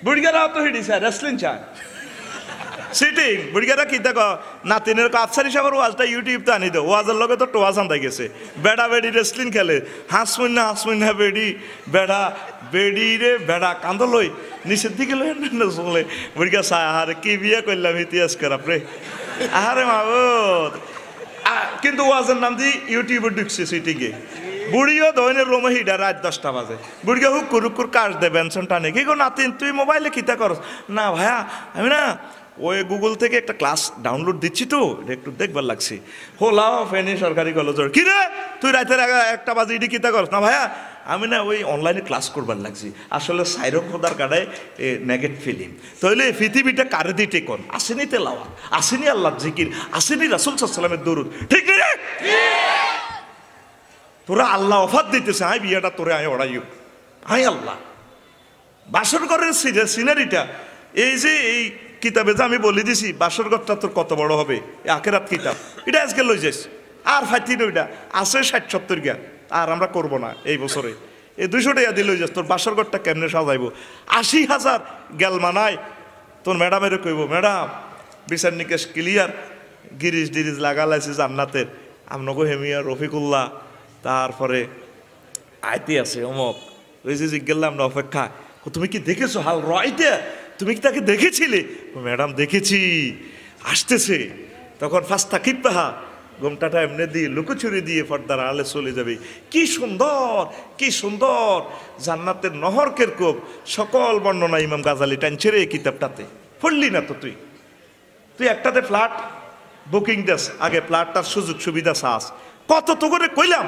বুড়িগারা তো হিডি স্যার রেসলিং চায় সিটিং বুড়িগারা কি দেখো নাতিনের আফসার হিসাবের ওয়াজটা ইউটিউব তো আনি দো ওয়াজের লগে তো টোয়াজ আনতে গেছে বেড়া বেড়ি রেসলিং খেলে হাঁসমুন না হাঁসমুন না বেড়ি বেড়া বেড়ি রে বেড়া কান্দ লই নিচের দিকে লই না বুড়িগা সায় আহারে কি বিয়ে করলাম ইতিহাস খারাপ রে। আহারে মা ও আ- কিন্তু ওয়াজের নাম দিয়ে ইউটিউবে ঢুকছে সিটিংয়ে বুড়িও দৈনের রোমে হিডা রাত দশটা বাজে। বুড়িয়া হুকুর হুকুর কাজ দে বেনশন টানে। কি গো নাতিন, তুই মোবাইলে কিতা করস? না ভাইয়া আমি না ওই গুগল থেকে একটা ক্লাস ডাউনলোড দিচ্ছি তো, এটা একটু দেখবার লাগছি। হোলাও ফেনি সরকারি কলেজের। কি রে, তুই রাতের একটা বাজে, ইডি কিতা করস? না ভাইয়া আমি না ওই অনলাইনে ক্লাস করবার লাগছি। আসলে সাইরক খোদার কাটায় নেগেট ফিলিম তাহলে পৃথিবীটা কারে দিয়ে টেকন? আসেনি তেলাওয়া আসেনি আল্লাহ জিকির, আসেনি রাসুল সাল্লামের দরুদ। ঠিক রে? তোরা আল্লাহ অফার দিতেছে আই বিয়েটা তোরে, আয় ওড়াইও। আই আল্লাহ। বাসর ঘরের সিনারিটা, এই যে এই কিতাবে যে আমি বলে দিছি বাসর ঘরটা তোর কত বড় হবে? আখেরাত কিতাব। এটা আজকে লই যাইস। আর ফাইতি ওইটা আছে ষাট সত্তর গিয়া আর আমরা করব না এই বছরে। এই দুইশো টাকা দিয়ে লই যাস তোর বাসর ঘরটা কেমনে সাজাইব? আশি হাজার গেল মানায়। তোর ম্যাডামের কইব, ম্যাডাম, বিচার নিকেশ ক্লিয়ার। গিরিজ ডিরিজ লাগালাইছে জান্নাতের। আমনগো হেমিয়া, রফিকুল্লাহ। তারপরে আইতে আছে অমক। যে জিজ্ঞেলাম না অপেক্ষা তুমি কি দেখেছ হাল রয়তে? তুমি কি তাকে দেখেছিলে? ম্যাডাম, দেখেছি। আসতেছে। তখন ফাস্তা কিপ্পাহা গোমটাটা এমনি দিয়ে লুকোচুরি দিয়ে পর্দার আলে চলে যাবে। কি সুন্দর কি সুন্দর। জান্নাতের নহর কেরকম সকল বর্ণনা ইমাম গাজালি টানছে রে কিতাবটাতে। পড়লি না তো তুই? তুই একটাতে ফ্ল্যাট, বুকিং দেস, আগে ফ্ল্যাটটার সুযোগ সুবিধা চাস। কত তো করে কইলাম,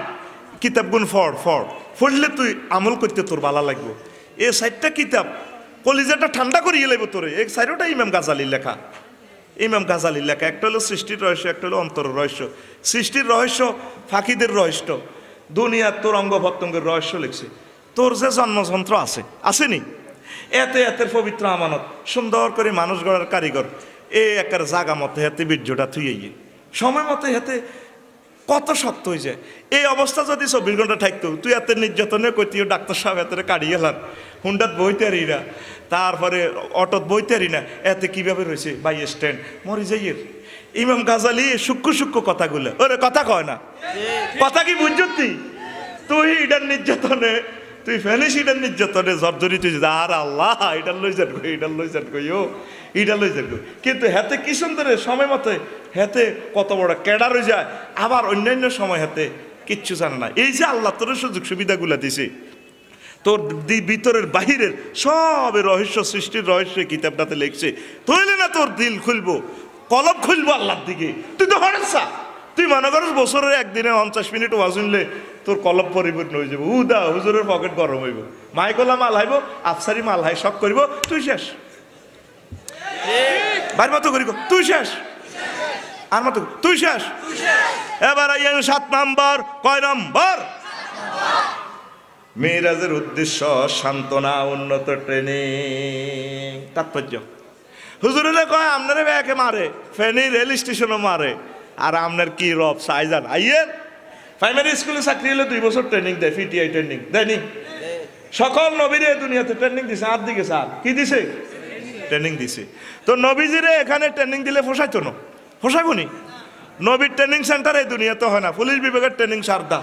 কিতাবগুন ফর ফর পড়লে তুই আমল করতে তোর ভালো লাগবে। এ সাইডটা কিতাব, কলিজাটা ঠান্ডা করিয়ে লাগবে তোরে। এক সাইডটা ইমাম গাজালির লেখা। ইমাম গাজালির লেখা, একটা হলো সৃষ্টির রহস্য, একটা হলো অন্তর রহস্য। সৃষ্টির রহস্য ফাঁকিদের রহস্য দুনিয়ার তোর অঙ্গ ভক্তঙ্গের রহস্য লিখছে। তোর যে জন্মযন্ত্র আছে, আসেনি? এতে এতের পবিত্র আমানত, সুন্দর করে মানুষ গড়ার কারিগর। এ একার জাগা মতে হেতে বীর্যটা থুয়ে সময় মতে হাতে কত শক্ত হয়ে যায়। এই অবস্থা যদি চব্বিশ ঘণ্টা থাকতো তুই এত নির্যাতনে কইতিও ডাক্তার সাহেব এত কাড়িয়ে গেলাম হুন্ডাত বইতে আরি না। তারপরে অটোত বইতে আরি না। এতে কীভাবে রয়েছে বাই স্ট্যান্ড। মরি যাইয়ের ইমাম গাজালি সূক্ষ্ম সূক্ষ্ম কথাগুলো। ওরে কথা কয় না। কথা কি বুঝছি তুই এটার নির্যাতনে তুই ফেলিস এটার নির্যাতনে জর্জরি তুই যে, আর আল্লাহ এটার লই যান কই এটার লই যান কই ও এটা লই যান কই। কিন্তু হেতে কি সুন্দরে সময় মতে হেতে কত বড় ক্যাডার হয়ে যায় আবার অন্যান্য সময় হেতে কিচ্ছু জানে না। এই যে আল্লাহ তোর সুযোগ সুবিধাগুলো দিছে তোর ভিতরের বাহিরের সব রহস্য সৃষ্টির রহস্য কিতাবটাতে লিখছে তৈলে না তোর দিল খুলবো কলব খুলবো আল্লাহর দিকে। তুই তো হরেসা তুই মনে করিস বছরের একদিনে পঞ্চাশ মিনিট ওয়াজ শুনলে তোর কলব পরিবর্তন হয়ে যাবে। উদা হুজুরের পকেট গরম হইব। মাইকলা মাল হাইব, আফসারি মাল হাই, শখ করিব, তুই শেষ। বাড়ি মতো করিব তুই শেষ। আর মতো তুই শেষ। এবার আইয়েন সাত নাম্বার, কয় নাম্বার? মেয়েরাজের উদ্দেশ্য সান্ত্বনা, উন্নত ট্রেনিং। তাৎপর্য। হুজুরে কয় আপনারে ব্যাকে মারে, ফেনী রেল স্টেশনও মারে। আর আপনার কি রব, সাইজান? আইয়ের প্রাইমারি স্কুলে চাকরি হলে দুই বছর ট্রেনিং দেয় পিটিআই ট্রেনিং দেয়নি সকল নবীরে দুনিয়াতে ট্রেনিং দিছে। আর দিকে স্যার, কি দিছে? ট্রেনিং দিছে। তো নবীজিরে এখানে ট্রেনিং দিলে ফোসাইতো না। ফোসাইবনি নবীর ট্রেনিং সেন্টার এই দুনিয়াতে হয় না। পুলিশ বিভাগের ট্রেনিং সারদা।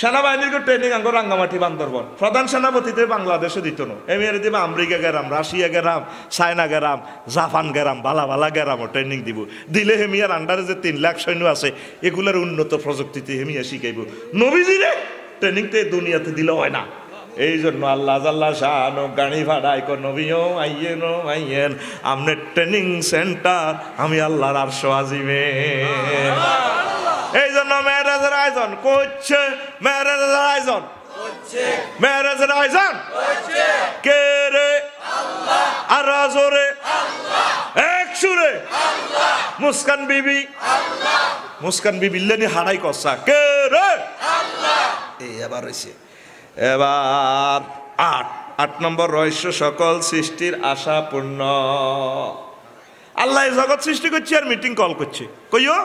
সেনাবাহিনীর ট্রেনিং আঙ্গ রাঙ্গামাটি বান্দরবন। প্রধান সেনাপতিতে বাংলাদেশে দিত না এমিয়ারে দিবা আমেরিকা গেরাম, রাশিয়া গেরাম, চায়না গেরাম, জাপান গেরাম বালা বালা গেরামও ট্রেনিং দিব। দিলে হেমিয়ার আন্ডারে যে তিন লাখ সৈন্য আছে, এগুলোর উন্নত প্রযুক্তিতে হেমিয়া শিখাইব। নবীজিরে, ট্রেনিং তো এই দুনিয়াতে দিলে হয় না। এই জন্য আল্লাহ জাল্লাহ শাহানো গাড়ি ভাড়াই কো নবীও আইয়েন আইয়েন আমনে ট্রেনিং সেন্টার, আমি আল্লাহর আর আজিমে এই জন্য মেয়েরাজের আয়োজন করছে মেয়েরাজের আয়োজন মেয়েরাজের আয়োজন কে রে আর জোরে এক সুরে মুস্কান বিবি মুস্কান বিবি লেনি হারাই কষা কে রে এই এবার এবার আট আট নম্বর রহস্য সকল সৃষ্টির আশা পূর্ণ আল্লাহ জগৎ সৃষ্টি করছে আর মিটিং কল করছে কইও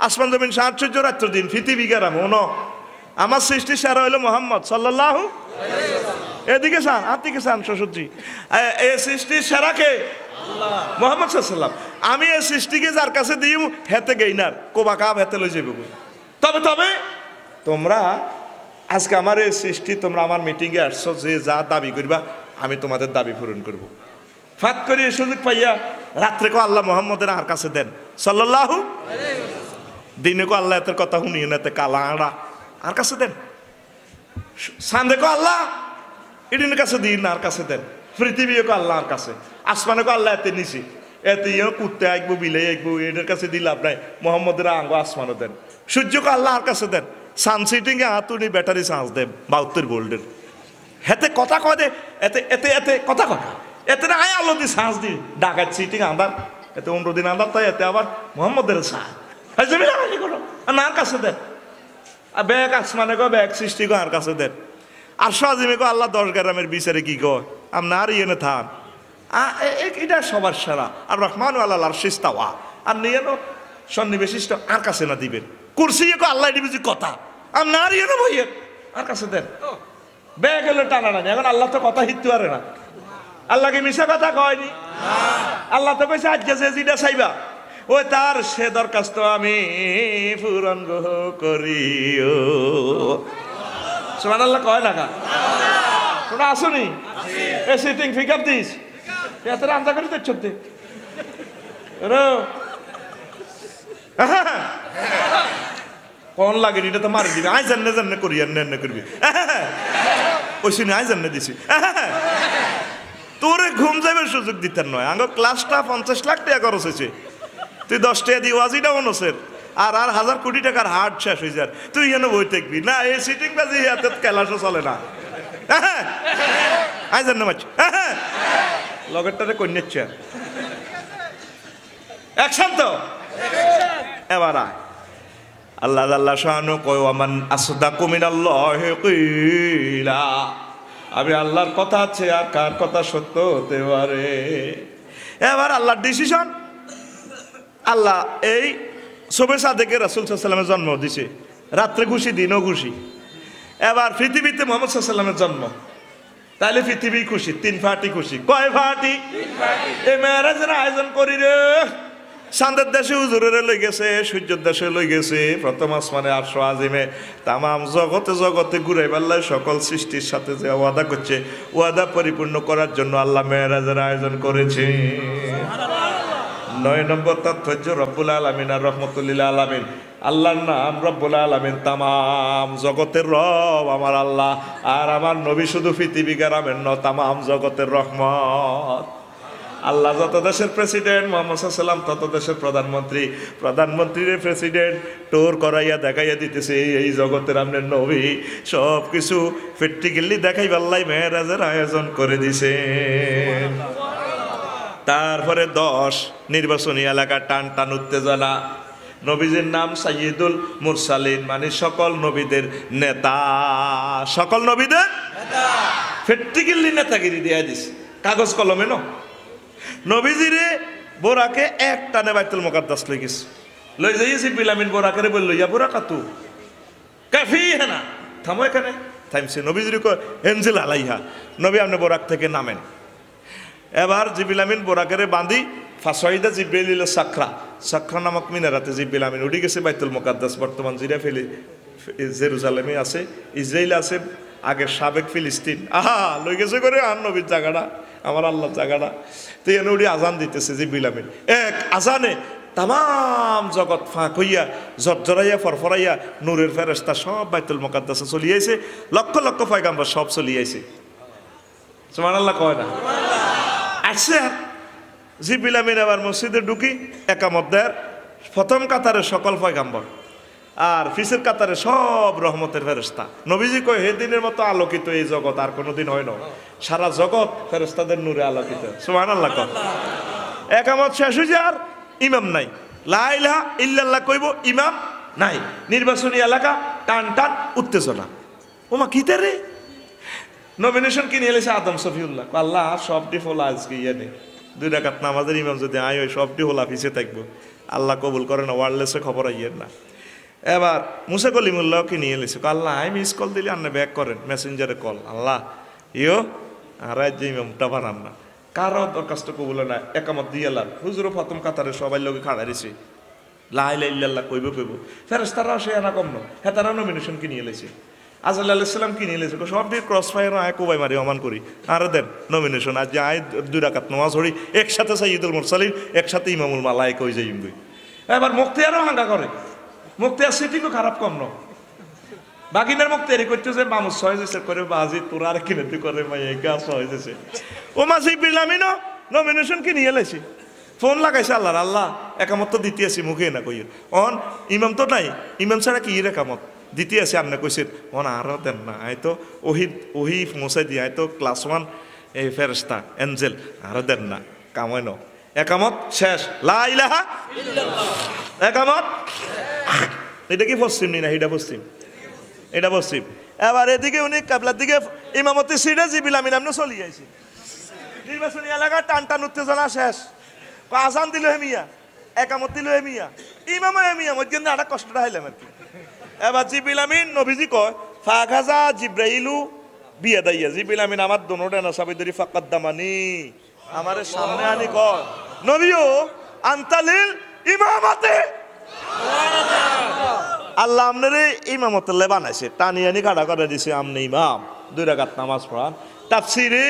আসমান জমিন সাহায্য রাত্র দিন ফিতিবি গেরাম ও আমার সৃষ্টি সেরা হইল মোহাম্মদ সাল্লাহ এদিকে সান আদিকে সান, শ্বশুরজি। এ- সৃষ্টির সেরাকে মোহাম্মদ সাল্লাম আমি এই সৃষ্টিকে যার কাছে দিই হেতে গেইনার, কোবা কাপ হেতে লই যাবে তবে তবে, তোমরা, আজকে আমার এই সৃষ্টি, তোমরা আমার মিটিংয়ে আসছো, যে যা দাবি করবা, আমি তোমাদের দাবি পূরণ করব। ফাত করে সুযোগ পাইয়া, রাত্রে কো আল্লাহ মোহাম্মদের আর কাছে দেন। সাল্লাল্লাহু দিনে কো আল্লাহ এতের কথা শুনিয়ে নেতে কালা আড়া। আর কাছে দেন? সান্দে কো আল্লাহ, ইডিনের কাছে দিন, আর কাছে দেন। পৃথিবী কো আর কাছে। আসমানে কো আল্লাহ এতে নিছি। এতে ইয়ে কুত্তে আইকবো, বিলে আইকবো এদের কাছে দিল আপনার মোহাম্মদের আঙ্গ আসমানও দেন। সূর্যকে আল্লাহ, আর কাছে দেন। সানসিটিংয়ে হাতুনি ব্যাটারি চার্জ দেন, বাহাত্তর ভোল্টের। হেতে কথা কয় দে, এতে এতে এতে কথা কথা এতে না আয় আলো দি সাঁজ দি। ডাকাত সিটিং আন্দার এতে অন্য দিন আন্দার তাই এতে আবার মোহাম্মদের সাহ না কাছে সৃষ্টি কাছে আল্লাহ কি কয়? থান। সন্নিবেশিষ্ট আর কাছে না দিবেন কুরসি আল্লাহ কথা। আপনার না ভাইয়ের আর কাছে দেন ব্যাগ হলো টানা টানি। এখন আল্লাহ তো কথা হিততে পারে না। আল্লাহ কি মিশা কথা কয়নি আল্লাহ তো কইছে আজ যে যেটা চাইবা। ওই তার সে দরখাস্ত আমি পূরণ করিও। সুমান আল্লাহ কয় না তোমরা আসুনি? এ সিটিং পিক আপ দিস এত আন্দা করে দেখছ রো কোন লাগে এটা তো মারি দিবি। আই জান্নে জান্নে করি আর নেন করবি। ওই শুনে আই জান্নে দিছি। তোরে ঘুম যাবে সুযোগ দিতেন নয়। আঙ্গ ক্লাসটা পঞ্চাশ লাখ টাকা খরচ হয়েছে। তুই দশ টাকা দিয়ে ওয়াজিটা অনুসের আর আর হাজার কোটি টাকার হাট শেষ হয়ে যার। তুই এখানে বই থাকবি। না, এই সিটিং বাজি হাতে ক্লাসও চলে না। আই জান্নে মাছ। লগেরটারে কন্যাচ্ছে একসান তো? এবার আয়। আল্লাহ আল্লাহ শাহানু কয় আমান আসদা কুমিন আল্লাহ আমি আল্লাহর কথা আছে, আর কার কথা সত্য হতে পারে? এবার আল্লাহর ডিসিশন আল্লাহ এই সবে সাদেকে রাসুল সাল্লামের জন্ম দিছে। রাত্রে খুশি দিনও খুশি। এবার পৃথিবীতে মোহাম্মদ সাল্লামের জন্ম। তাহলে পৃথিবী খুশি তিন ফাটি খুশি। কয় ফাটি? এই মেয়েরাজের আয়োজন করি রে। চাঁদের দেশে উজুরে লই গেছে সূর্যের দেশে লই গেছে প্রথম আসমানে আটশো আজিমে। তামাম জগতে জগতে ঘুরাই পাল্লায় সকল সৃষ্টির সাথে যে ওয়াদা করছে ওয়াদা পরিপূর্ণ করার জন্য আল্লাহ মেয়েরাজের আয়োজন করেছে। নয় নম্বর তাৎপর্য, রব্বুল আলমিন আর রহমতুল্লিল আলমিন। আল্লাহর নাম রব্বুল আলমিন, তামাম জগতের রব আমার আল্লাহ। আর আমার নবী শুধু পৃথিবী গ্রামের ন তামাম জগতের রহমত। আল্লাহ যত দেশের প্রেসিডেন্ট, মোহাম্মদ সাল্লাম তত দেশের প্রধানমন্ত্রী। প্রধানমন্ত্রীর প্রেসিডেন্ট টোর করাইয়া দেখাইয়া দিতেছে, এই জগতের আমনের নবী। সব কিছু প্র্যাকটিক্যালি দেখাই পাল্লাই মেয়েরাজের আয়োজন করে দিছে। তারপরে দশ, নির্বাচনী এলাকা টান টান উত্তেজনা। নবীজির নাম সাইয়দুল মুরসালিন মানে সকল নবীদের নেতা। সকল নবীদের প্র্যাকটিক্যালি নেতাগিরি দিয়া দিস কাগজ কলমে, ন? নবীজিরে বোরাকে এক টানে বাইতুল মোকাদ্দাস লই গেছে। লই যাইয়েছি বিলামিন বোরাকে বলল ইয়া বোরা কাতু। কাফি হেনা থামো এখানে। থামছে। নবীজিরে কয় হেনজিল আলাইহা। নবী আপনি বোরাক থেকে নামেন। এবার জিবিল আমিন বোরাকেরে বাঁধি ফাঁসাইদা জিব্রাইল সাকরা। সাকরা নামক মিনারাতে আমিন উঠে গেছে বাইতুল মোকাদ্দাস, বর্তমান জিরা ফেলে জেরুজালেমে আছে ইসরায়েল আছে, আগে সাবেক ফিলিস্তিন। আহা, লই গেছে করে আর নবীর জায়গাটা আমার আল্লাহর জায়গাটা তো এনে উনি আজান দিতেছে বিলামিন এক আজানে তাম জগৎ ফাঁক হইয়া জর্জরাইয়া ফরফরাইয়া, নূরের ফেরেস্তা সব বাইতুল মোকাদ্দাসে চলিয়াইছে। লক্ষ লক্ষ পয়গাম্বর সব চলিয়াইছে। সুমান আল্লাহ কয় না? আসছে আর জিবিল আবার মসজিদে ঢুকি, একামত দেয় প্রথম কাতারে সকল পয়গাম্বর। আর ফিসের কাতারে সব রহমতের ফেরস্তা নবীজি কয়, হে দিনের মতো আলোকিত এই জগৎ আর কোনোদিন হয় না। সারা জগৎ ফেরস্তাদের নূরে আলোকিত। সুমান আল্লাহ একামত শেষ হয়ে যায় আর ইমাম নাই। লাইলা ইল্লাল্লাহ কইব, ইমাম নাই। নির্বাচনী এলাকা টান টান উত্তেজনা। ওমা কিতে রে? নমিনেশন কিনে এলেছে আদম সফিউল্লাহ আল্লাহ সবটি ফোলা আজকে ইয়ে নেই। দুই ডাকাত নামাজের ইমাম যদি আয় ওই সবটি হোলা পিছিয়ে থাকব। আল্লাহ কবুল করে না ওয়ারলেসে খবর আইয়ের না। এবার মুসা কলিমুল্লাহ কি নিয়ে এলেছে আল্লাহ আই মিস কল দিলে আপনি ব্যাক করেন মেসেঞ্জারে কল আল্লাহ, ইয়ো, আর যে ইমামটা বানান না। কারও দরখাস্ত কবুল না, একামত দিয়ে আল্লাহ হুজুরও প্রথম কাতারে সবাই লোকে খাড়া দিছে লাইলা ইল্লাল্লাহ কইব কইব। ফেরেস্তারাও সে এনা কম ন। হেতারা নমিনেশন কিনে এলেছে আজাল আলাইসাল্লাম কিনে এলেছে সব দিয়ে ক্রস ফায়ার আয় কোবাই মারি অমান করি। আর দেন নমিনেশন আজ যে আয়, দুই রাকাত নমাজ হরি একসাথে সাইয়দুল মুরসালিন, একসাথে ইমামুল মালায় কই যাই ইমগুই এবার মুক্তিয়ারও হাঙ্গা করে। মুক্তিয়ার সিটিংও খারাপ কম ন। বাগিনার মুখ করতে যে মানুষ ছয় যেছে করে বাজি তোর আর কিনে তুই করে মাই গাছ হয়ে যেছে ও মাসি বিলামি ন নমিনেশন কি নিয়ে এলেছি ফোন লাগাইছে আল্লাহর, আল্লাহ, একামত তো দিতে আছি মুখে না কই অন, ইমাম তো নাই, ইমাম ছাড়া কি একামত? দিতে আছে আপনি কইছে অন আরও দেন না। আই তো ওহি ওহি পৌঁছাই দিয়ে আই তো ক্লাস ওয়ান এই ফেরস্তা এঞ্জেল আরও দেন না, কামাই ন। একামত শেষ। লা ইলাহা একামত এটা কি পশ্চিম নি না? এটা পশ্চিম এটা পশ্চিম এবার এদিকে উনি কাবলার দিকে, ইমামতি সিটে জিবিল আমিন আপনি চলি আইছে। নির্বাচনী এলাকা টান টান উত্তেজনা শেষ। আসান দিল হে মিয়া, একামত দিল হে মিয়া ইমাম হে মিয়া মধ্যে আটা কষ্টটা হাইলাম আর কি। এবার জিবিল আমিন, নবীজি কয় ফাগাজা জিব্রাইলু বিয়ে দাইয়া জিবিল আমিন, আমার দোনোটা না সাবি ধরি ফাকাত দামানি আমারে সামনে আনি কয়, নবীও, আন্তালিল ইমামাতে। আল্লাহ আপনারে ইমামতলে বানাইছে টানি আনি কাটা করে দিছে আমনে ইমাম। দুই রাগাত নামাজ পড়ান। তাফসিরে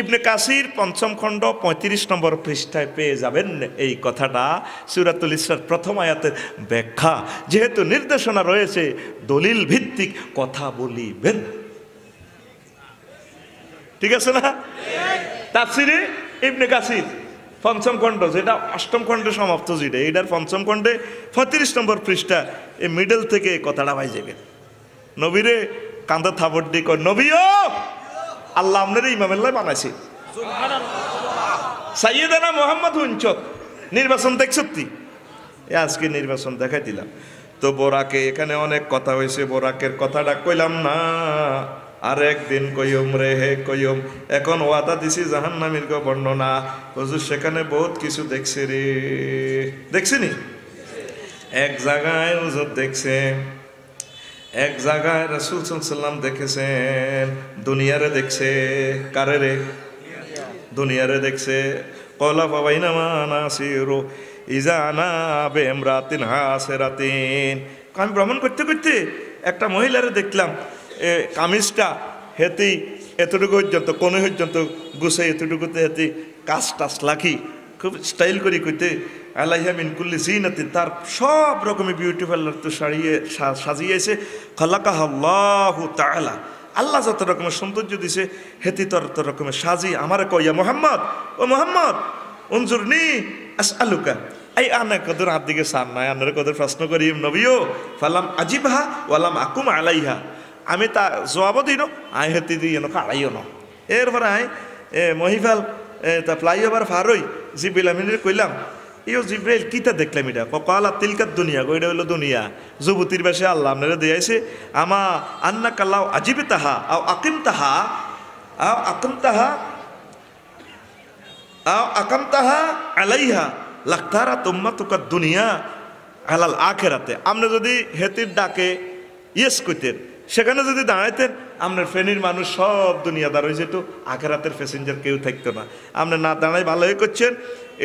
ইবনে কাসির পঞ্চম খণ্ড পঁয়ত্রিশ নম্বর পৃষ্ঠায় পেয়ে যাবেন এই কথাটা সুরাতুল ইসরার প্রথম আয়াতের ব্যাখ্যা। যেহেতু নির্দেশনা রয়েছে, দলিল ভিত্তিক কথা বলিবেন। ঠিক আছে না? তাফসিরে ইবনে কাসির পঞ্চম খণ্ড, যেটা অষ্টম খণ্ডে সমাপ্ত যেটা, এইটার পঞ্চম খণ্ডে পঁয়ত্রিশ নম্বর পৃষ্ঠা এই মিডল থেকে কথাটা পাই যাবেন নবীরে কান্দা থাপড় দিয়ে নবীও আল্লাহ আপনার ইমামেল্লাহ বানাইছে। সাইয়েদানা মোহাম্মদ হুঞ্চত নির্বাচন দেখছত্তি আজকে নির্বাচন দেখাই দিলাম। তো বোরাকে এখানে অনেক কথা হয়েছে বোরাকের কথাটা কইলাম না। আর একদিন কইম রে হে কইম। এখন ওয়াদা দিছি জাহান্নামীর গো বর্ণনা হুজুর সেখানে বহুত কিছু দেখছে রে। দেখছিনি? এক জায়গায় হুজুর দেখছে। এক জায়গায় রসুল সাল্লাম দেখেছেন, দুনিয়ারে দেখছে, কারে রে? দুনিয়ারে দেখছে। কলা বাবাই নামা নাসিরো ইজা আনা বেম রাতিন হাসে রাতিন আমি ভ্রমণ করতে করতে একটা মহিলারে দেখলাম, এ কামিজটা হেতি এতটুকু পর্যন্ত কোনো পর্যন্ত গুছে এতটুকুতে হেতি কাজ টাস লাখি খুব স্টাইল করি কইতে আলাইহা মিন কুল্লি জিনাতিন, তার সব রকমের বিউটিফুল তো সারিয়ে সাজিয়েছে। খালাকা আল্লাহু তাআলা। আল্লাহ যত রকমের সৌন্দর্য দিছে, হেতি তত রকমের সাজি। আমারে কইয়া মোহাম্মদ, ও মোহাম্মদ, উনজুরনি, আসআলুকা। এই আনে কদর হাত দিকে সার নাই, আনারে কদর প্রশ্ন করি, নবীও, ফালাম আজিবহা ওয়ালাম আকুম আলাইহা। আমি তা জবাব দিন আই হেতি দিই এনো কাড়াইও ন। এরপরে আই মহিফাল তা ফ্লাইওভার ফারই জিবিল আমিনের কইলাম ইও জিব্রাইল, কিতা দেখলাম এটা? কলা তিলকাত দুনিয়া, গো, এটা হইল দুনিয়া। যুবতীর বেশে আল্লাহ আপনারা দিয়াইছে, আমা আন্না কাল্লাও আজিবে তাহা আও আকিম তাহা আও আকিম তাহা আও আকাম তাহা আলাইহা লাখতারা তোমা তুকা দুনিয়া আলাল আখেরাতে। আপনি যদি হেতির ডাকে, ইয়েস, কইতেন সেখানে যদি দাঁড়াইতেন আপনার ফেনীর মানুষ সব দুনিয়াদার হয়ে যেত আখেরাতের প্যাসেঞ্জার কেউ থাকতো না। আপনি না দাঁড়াই ভালোই করছেন।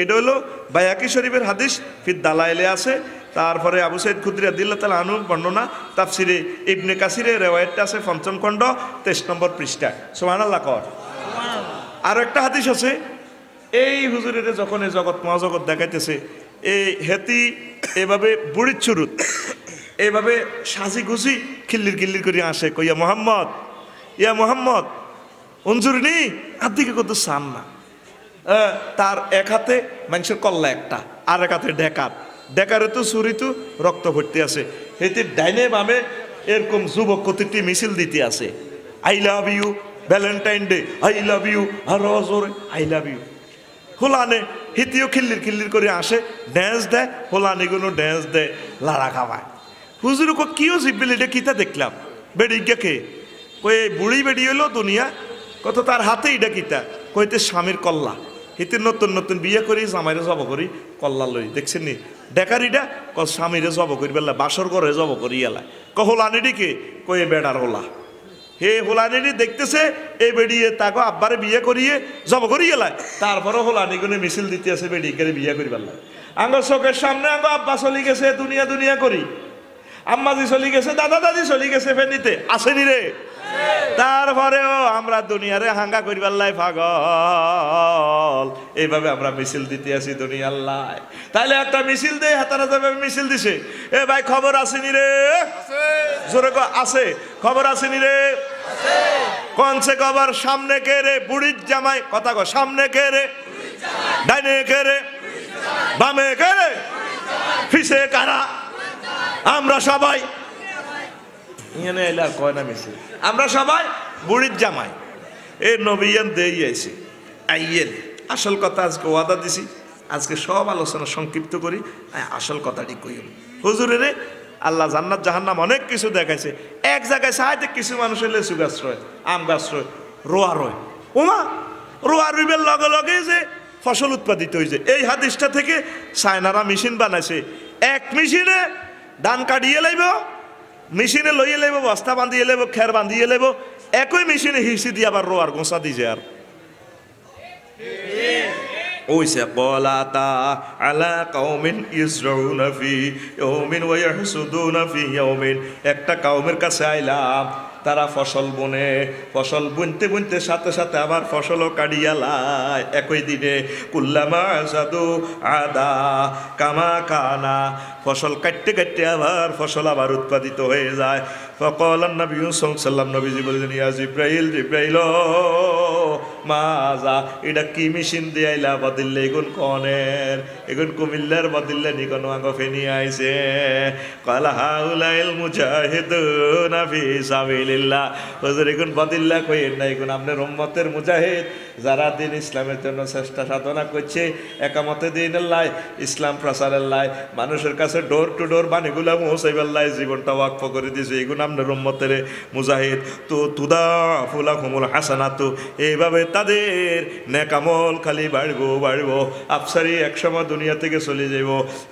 এটা হলো বায়াকি শরীফের হাদিস ফির দালাইলে আছে তারপরে আবু সাইদ খুদ্রিয়া দিল্লা তালা আনু বর্ণনা তাফসিরে ইবনে কাসিরে রেওয়ায়তটা আছে পঞ্চম খণ্ড তেইশ নম্বর পৃষ্ঠা সোহান আল্লাহ কর। আর একটা হাদিস আছে এই হুজুরের যখন এই জগৎ মহাজগৎ দেখাইতেছে এই হেতি এভাবে বুড়ির চুরুত এইভাবে সাজি গুজি খিল্লির খিল্লির করে আসে, কইয়া, মোহাম্মদ, ইয়া মোহাম্মদ অঞ্জুরিনি আর দিকে কত সান না? তার এক হাতে মানুষের কল্লা একটা, আর এক হাতে ডেকার। ডেকারে তো ছুরি তো রক্ত ভর্তি আছে। হেতে ডাইনে বামে এরকম যুবক কতটি মিছিল দিতে আছে। I love you, Valentine day, I love you, আর জোরে আই লাভ ইউ। হোলানে হিতিও খিল্লির খিল্লির করে আসে, ড্যান্স দেয় হোলানে কোনো ড্যান্স দেয়, লাড়া খাওয়ায়। হুজুর কো, কিও জিব্বিল এটা কিতা দেখলাম? বেডিজ্ঞাকে কই বুড়ি বেডি হইল দুনিয়া, কত তার হাতে এটা কিতা? কইতে স্বামীর কল্লা। হিতে নতুন নতুন বিয়ে করি, জামাইরে জব করি, কল্লা লই। দেখছেন নি? ডেকারিটা ক স্বামীরে জব করি, বেলা বাসর ঘরে জব করি এলা ক হোলানি ডিকে কয়ে, বেড়ার হোলা। হে হোলানি দেখতেছে এই বেড়িয়ে তাকে আব্বারে বিয়ে করিয়ে জব করিয়ে লাই তারপরে হোলানি গুনে মিছিল দিতে আছে, বেড়ি করে বিয়ে করি বেলা। আঙ্গ চোখের সামনে আঙ্গ আব্বা চলি গেছে, দুনিয়া দুনিয়া করি। আম্মাজি চলি গেছে দাদা দাদি চলি গেছে ফেনিতে। আসেনি রে। তারপরেও আমরা দুনিয়ারে হাঙ্গা করিবার লাই পাগল। এইভাবে আমরা মিছিল দিতে আছি দুনিয়ার লাই। তাইলে একটা মিছিল দে, হাতারা যাবে, মিছিল দিছে। এ ভাই, খবর আসেনি রে। জোরে আছে। খবর আসেনি রে। কোনছে খবর সামনে কে রে? বুড়ির জামাই। কথা কো, সামনে কে রে? ডাইনে কে রে? বামে কে রে? ফিসে কারা? আমরা সবাই এখানে এলে কয় না আমরা সবাই বুড়ির জামাই। এ নবীন দেই আইছে। আইয়েন। আসল কথা আজকে ওয়াদা দিছি। আজকে সব আলোচনা সংক্ষিপ্ত করি। আসল কথাটি কই হুজুরে রে আল্লাহ জান্নাত, জাহান্নাম অনেক কিছু দেখাইছে। এক জায়গায় সাহায্যে কিছু মানুষ লিচু গাছ রয় আম গাছ রয় রোয়া রয় ওমা রোয়া রুইবের লগে লগে যে ফসল উৎপাদিত হয়েছে এই হাদিসটা থেকে সায়নারা মেশিন বানাইছে। এক মেশিনে ধান কাটিয়ে লাইব, মেশিনে লইয়ে লাইব, বস্তা বান্ধিয়ে লাইব, খের বান্ধিয়ে লাইব, একই মেশিনে হিসি দিয়ে আবার রোয়ার গোসা দিয়ে আর। ওইসে বলাতা আলা কাউমিন ইসরাউনা ফি, ইয়াউমিন ওয়া ইয়াহসুদুনা ফি ইয়াউমিন। একটা কাউমের কাছে আইলাম তারা ফসল বনে, ফসল বুনতে বুনতে সাথে সাথে আবার ফসলও কাটিয়া লায় একই দিনে কুল্লামা সাদু আদা কামা কানা। ফসল কাটতে কাটতে আবার ফসল আবার উৎপাদিত হয়ে যায়। ফকল নবী সাল্লাম নবীজি বলেছেন ইয়াজ ইব্রাহিল জিব্রাইল মাজা, এটা কি মেশিন দিয়ে আইলা বাদিল্লে এগুন কনের? এগুন কুমিল্লার বাদিল্লে নিকন আগ ফেনি আইছে। কলা হাউলাইল মুজাহিদুন ফি সাবিলিল্লাহ। হুজুর, এগুন বাদিল্লা কইেন না, এগুন আপনার উম্মতের মুজাহিদ। যারা দিন ইসলামের জন্য চেষ্টা সাধনা করছে, একামতে দিন লাই, ইসলাম প্রচারের লাই, মানুষের কাছে ডোর টু ডোর বাণীগুলা পৌঁছাইবার লাই জীবনটা ওয়াক্ফ করে দিয়েছে এগুন আপনার উম্মতের মুজাহিদ, তো তুদা ফুলা কুমুল হাসানাতু, এইভাবে তাদের নেকামল খালি বাড়বো বাড়বো, আফসারি একসময় দুনিয়া থেকে চলে যাব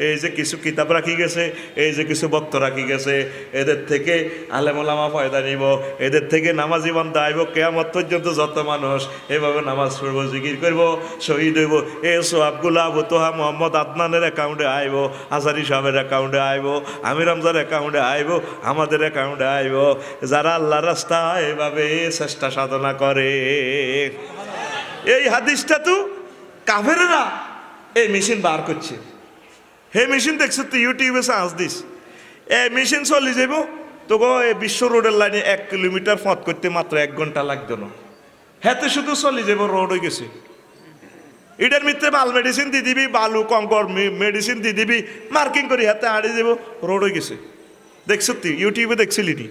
এই যে কিছু কিতাব রাখি গেছে, এই যে কিছু বক্ত রাখি গেছে, এদের থেকে আলেমলামা ফয়দা নিব, এদের থেকে নামাজি বান্ধা আইব, কেয়ামত পর্যন্ত যত মানুষ এভাবে নামাজ পড়ব, জিকির করব, শহীদ হইব। এ সোহাবগুলা আবু তোহা মোহাম্মদ আদনানের অ্যাকাউন্টে আইব, আজারি সাহেবের অ্যাকাউন্টে আইব, আমির রমজার অ্যাকাউন্টে আইব, আমাদের অ্যাকাউন্টে আইব। যারা আল্লাহ রাস্তা এভাবে চেষ্টা সাধনা করে, এই হাদিসটা তো কাফেরেরা এই মেশিন বার করছে। হে মেশিন দেখছ তুই ইউটিউবে সার্চ দিস। এই মেশিন চলে যাব তোকে এই বিশ্ব রোডের লাইনে এক কিলোমিটার পথ করতে মাত্র এক ঘণ্টা লাগতো না। হাতে শুধু চলি যাব রোড হয়ে গেছে। এটার মিত্রে মাল মেডিসিন দিয়ে দিবি, বালু কঙ্কর মেডিসিন দিয়ে দিবি মার্কিং করি হাতে আড়ে যাব রোড হয়ে গেছে। দেখছ তুই ইউটিউবে দেখছিলি নি?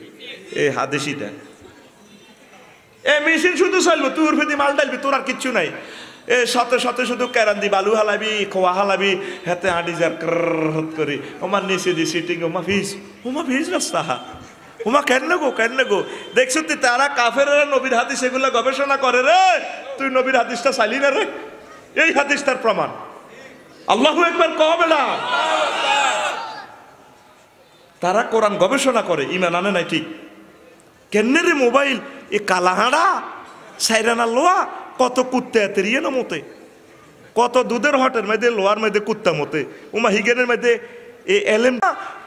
এই হাদেশিটা এ মেশিন শুধু চলবো তুই উর্ফে দি মাল ডালবি তোর আর কিচ্ছু নাই। এ শতে শতে শুধু কেরান্দি বালু হালাবি খোয়া হালাবি, হাতে আঁটি যার করি ওমার নিচে দি সিটিং ওমা ফিস ওমা ফিস রাস্তা ওমা কেন গো কেন গো? দেখছ তুই তারা কাফেরা নবীর হাদিস এগুলো গবেষণা করে রে। তুই নবীর হাদিসটা চালি না রে? এই হাদিস তার প্রমাণ। আল্লাহ একবার কবে না তারা কোরআন গবেষণা করে, ইমান আনে নাই ঠিক। কেন রে মোবাইল? এ কালাহাড়া সাইরানা লোয়া, কত কুত্তে এতেরিয়ে না মতে। কত দুধের হটের মধ্যে, লোয়ার মধ্যে কুত্তা মতে। উমা, হিগেনের মধ্যে এ এলেম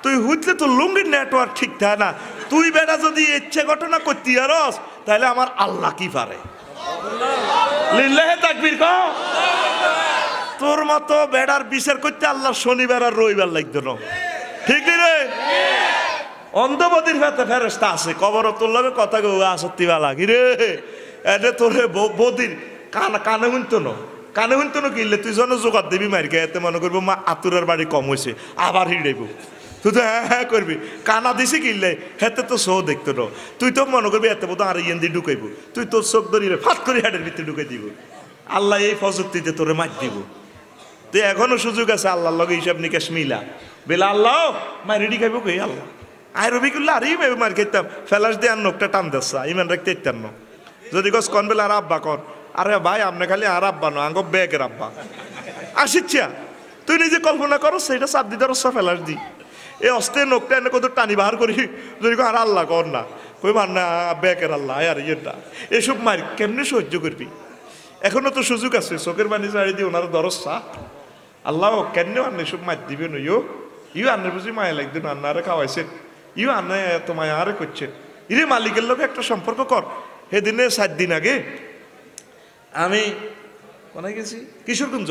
তুই হুইতলে তো লুঙ্গির নেটওয়ার্ক ঠিক থাকে না। তুই বেটা যদি ইচ্ছে ঘটনা করতি আরস তাহলে আমার আল্লাহ কি পারে? লিল্লাহে তাকবীর কও। তোর মতো বেড়ার বিচার করতে আল্লাহ শনিবার আর রবিবার লাগতো না। ঠিক রে? অন্ধবদির ফেতে ফেরেস্তা আছে, কবর তোর কথা গো আসত্তি বালা, কি রে? এতে তোরে বদির, কানে কানে শুনতো না? কানে শুনতো না কিনলে তুই যেন জোগাড় দিবি মারিকে এতে মনে করব মা আতুরের বাড়ি কম হয়েছে, আবার হিড়াইব তুই তো হ্যাঁ হ্যাঁ করবি। কানা দিছি কিনলে হেতে তো সৌ দেখতো না তুই তো মনে করবি এতে বোধ আর ইয়েন দিয়ে ঢুকাইব। তুই তোর চোখ ধরিয়ে ফাট করে হাটের ভিতরে ঢুকাই দিব। আল্লাহ এই প্রযুক্তিতে তোরে মার দিব। তো এখনও সুযোগ আছে আল্লাহর লগে হিসাব নিকাশ মিলা। বেলা আল্লাহ মাই রেডি খাইব কই? আল্লাহ। আয় রবি করলে আরই মার খেতাম ফেলাস দিয়ে আর নোকটা টান দেসা ইমান রাখতে ইত্যান্ন যদি কস কন বেলা আর আব্বা কর। আরে ভাই, আপনি খালি আর আব্বা নো আঙ্গ ব্যাগের আব্বা। আসিচ্ছা তুই নিজে কল্পনা করো, সেইটা চাপ দিতে রসা ফেলাস দি এই অস্তে নোকটা এনে কত টানি বাহার করি, যদি আর আল্লাহ কর না। কই, মার না ব্যাগের আল্লাহ আর ইয়েটা এসব মার কেমনে সহ্য করবি? এখনও তো সুযোগ আছে, চোখের পানি চাড়ি দিয়ে ওনার দরসা আল্লাহ কেন আন্নে সব মার দিবে না ইউ ইউ আন্নে বুঝি মায়া লাগবে না, আন্নারে খাওয়াইছেন ইউ আন্নে এত মায়া আরে করছেন ইরে মালিকের লোক একটা সম্পর্ক কর। সেদিনে সাত দিন আগে আমি কোথায় গেছি? কিশোরগঞ্জ।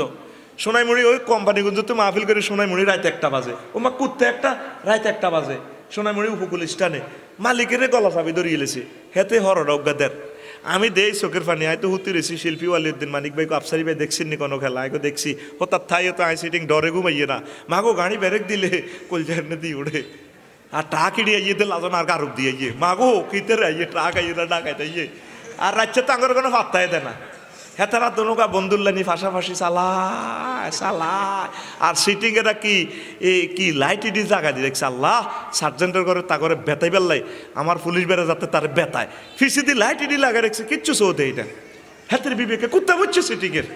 সোনাইমুড়ি, ওই কোম্পানিগঞ্জতে মাহফিল করে সোনাইমুড়ি রাত একটা বাজে। ও মা, কুত্তে একটা, রাত একটা বাজে। সোনাইমুড়ি উপকূল স্টানে মালিকের গলা চাবি ধরিয়ে এলেছে হেতে হরড অজ্ঞাদের আমি দেই চোখের পানি হয়তো হুতি রেছি, শিল্পী ওয়ালিউদ্দিন মানিক ভাই আফসারি ভাই, দেখছেন নি কোনো খেলা? আগে দেখছি। ও তার থাই তো আই সিটিং ডরে ঘুমাইয়ে না। মাগো গাড়ি ব্যারেক দিলে, কলজার দিয়ে উড়ে। আর টাক ইড়ি আইয়ে দিল আজন আর কারুক দিয়ে আইয়ে। মাগো কিতে আইয়ে, ট্রাক আইয়ে না, ডাকাইতে আইয়ে। আর রাজ্যে তো আঙ্গর কোনো পাত্তাই দেয় না। হেতারা দনুকা বন্ধুল্লানি ফাঁসাফাঁসি চালায় চালায়। আর সিটিং এটা কি এ কি লাইট ইডি জাগা দিয়ে দেখছে আল্লাহ সার্জেন্টের ঘরে তা করে বেতাই বেললাই আমার পুলিশ বেড়ে যাতে তার বেতায়। ফিসি দিয়ে লাইট ইডি লাগা রেখেছে কিচ্ছু সৌ দেয় না। হাতের বিবেকে কুত্তা বুঝছে সিটিং এর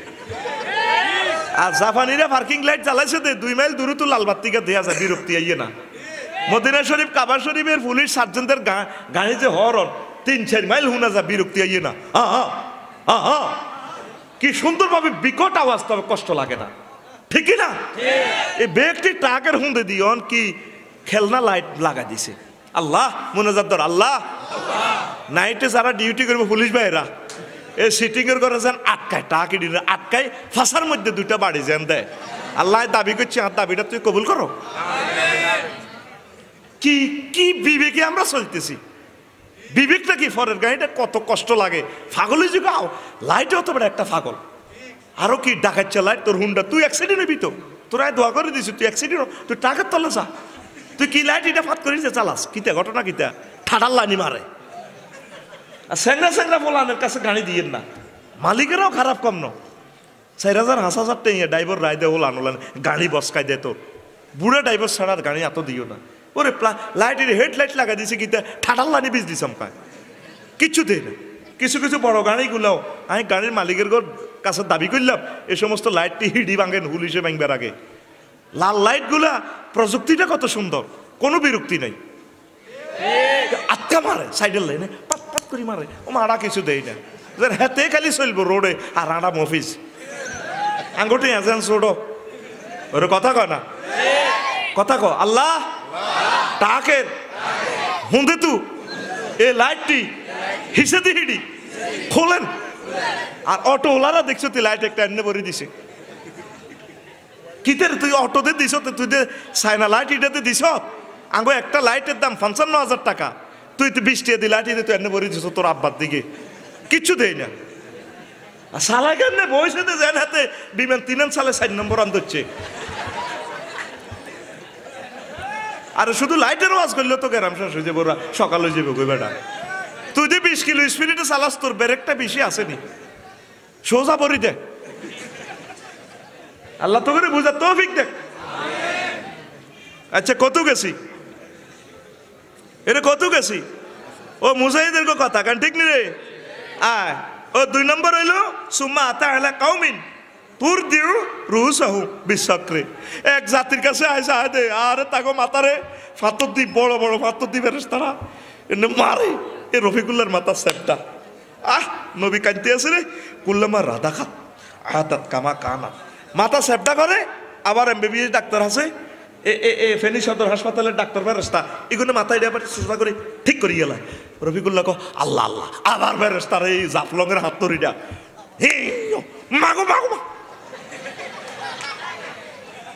আর জাপানিরা পার্কিং লাইট জ্বালাইছে দে দুই মাইল দূরে তো লাল বাত্তিকা দেয়া যায় বিরক্তি আইয়ে না। মদিনা শরীফ কাবা শরীফের পুলিশ সার্জেন্টের গাড়ি যে হরন তিন চার মাইল হুনা যা বিরক্তি আইয়ে না। আ আ, আ আ। কি সুন্দরভাবে বিকট আওয়াজ তবে কষ্ট লাগে না। ঠিক কি না এই ব্যক্তি ট্রাকের হুঁদে দিয়ন কি খেলনা লাইট লাগা দিছে। আল্লাহ মুনাজাদ্দর আল্লাহ। নাইটে যারা ডিউটি করবে পুলিশ ভাইরা এই সিটিং এর করে যান আটকায় টাকি দিন আটকায় ফাঁসার মধ্যে দুইটা বাড়ি যান দেয়। আল্লাহ দাবি করছে আর দাবিটা তুই কবুল করো। কি কি বিবেকে আমরা চলতেছি? বিবেকটা কি ফরের গাড়িটা কত কষ্ট লাগে? ফাগলে যুগাও লাইটও তো বড় একটা ফাগল আরও কি ডাকাচ্ছে লাইট তোর হুন্ডা। তুই অ্যাক্সিডেন্ট হবি তো। তোর তোরা দোয়া করে দিছিস তুই অ্যাক্সিডেন্ট তুই টাকার তলে যা। তুই কি লাইট এটা ফাত করিস চালাস? কিতা, ঘটনা কিতা? ঠাডার লানি মারে। আর স্যাংরা স্যাংরা ফলানের কাছে গাড়ি দিয়েন না। মালিকেরাও খারাপ কম ন। চার হাজার হাঁস হাজার টেঙে ড্রাইভার রায় দে, হল আনলেন। গাড়ি বসকাই দে তোর। বুড়া ড্রাইভার ছাড়া গাড়ি এত দিও না। ওরে লাইটের হেডলাইট লাগা দিছে কিতা ঠাটাল লানি বিজ দিছাম কায় কিচ্ছু দেয় না। কিছু কিছু বড় গাড়িগুলাও আমি গাড়ির মালিকের ঘর কাছে দাবি করলাম এই সমস্ত লাইটটি হিডি ভাঙেন হুলিশে ভাঙবার আগে। লাল লাইটগুলা প্রযুক্তিটা কত সুন্দর, কোনো বিরক্তি নাই। আটকা মারে সাইডের লাইনে পাট পাট করে মারে। ও মারা কিছু দেয় না। হেতে খালি চলবো রোডে আর আড়া মফিস আঙ্গুটি এজেন্স রোডো ওর কথা কয় না? কথা ক আল্লাহ টাকের হুঁদে তু। এ লাইটটি। হিসে দি হিডি। খোলেন। আর অটো ওলারা দেখছ তুই লাইট একটা এনে ভরে দিছে। কিতের তুই অটোতে দিছ তো তুই সাইনা লাইট ইটাতে দিছ? আঙ্গো একটা লাইটের দাম পঞ্চান্ন হাজার টাকা। তুই তো বিশ টাকা লাইট ইতে তুই এনে ভরে দিছ তোর আব্বার দিকে। কিচ্ছু দেই না। আর সালা কেমনে বয়সে যেন হাতে বিমান তিন সালে সাইড নম্বর আনতে আর শুধু লাইটের ওয়াজ করলে তো গ্যারাম শেষ হয়ে যাব সকালে যাবে কই বেটা। তুই যে বিশ কিলো স্পিরিটে চালাস, তোর ব্রেকটা বেশি আসেনি সোজা পরি দেখ আল্লাহ তো করে বুঝা তো তৌফিক দেখ আচ্ছা কত গেছি? এটা কত গেছি? ও মুজাহিদের কথা কারণ ঠিক নি রে? আয়, ও দুই নম্বর হইল, সুম্মা আতা হেলা কাউমিন তুর দিউ রুহ সাহু বিশ্বক্রে এক জাতির কাছে আয়সা আইসা দে, আরে তাগো মাতারে, ফাতর দি, বড় বড় ফাতর দি ফেরেস তারা এনে মারে, এ রফিকুল্লার মাথা সেপটা আহ, নবী কাঁদতে আছে রে কুল্লামা রাধা খাত আহাতাত কামা কানা। মাথা সেপটা করে, আবার এমবিবিএস ডাক্তার আছে। এ এ এ, ফেনী সদর হাসপাতালের ডাক্তার ফেরেস্তা এগুলো মাথায় আবার সুস্থা করে, ঠিক করি গেলা। রফিকুল্লাহ কো আল্লাহ আল্লাহ, আবার ফেরেস্তার এই জাফলংয়ের হাত তরিটা হে, মাগো মাগো, মা।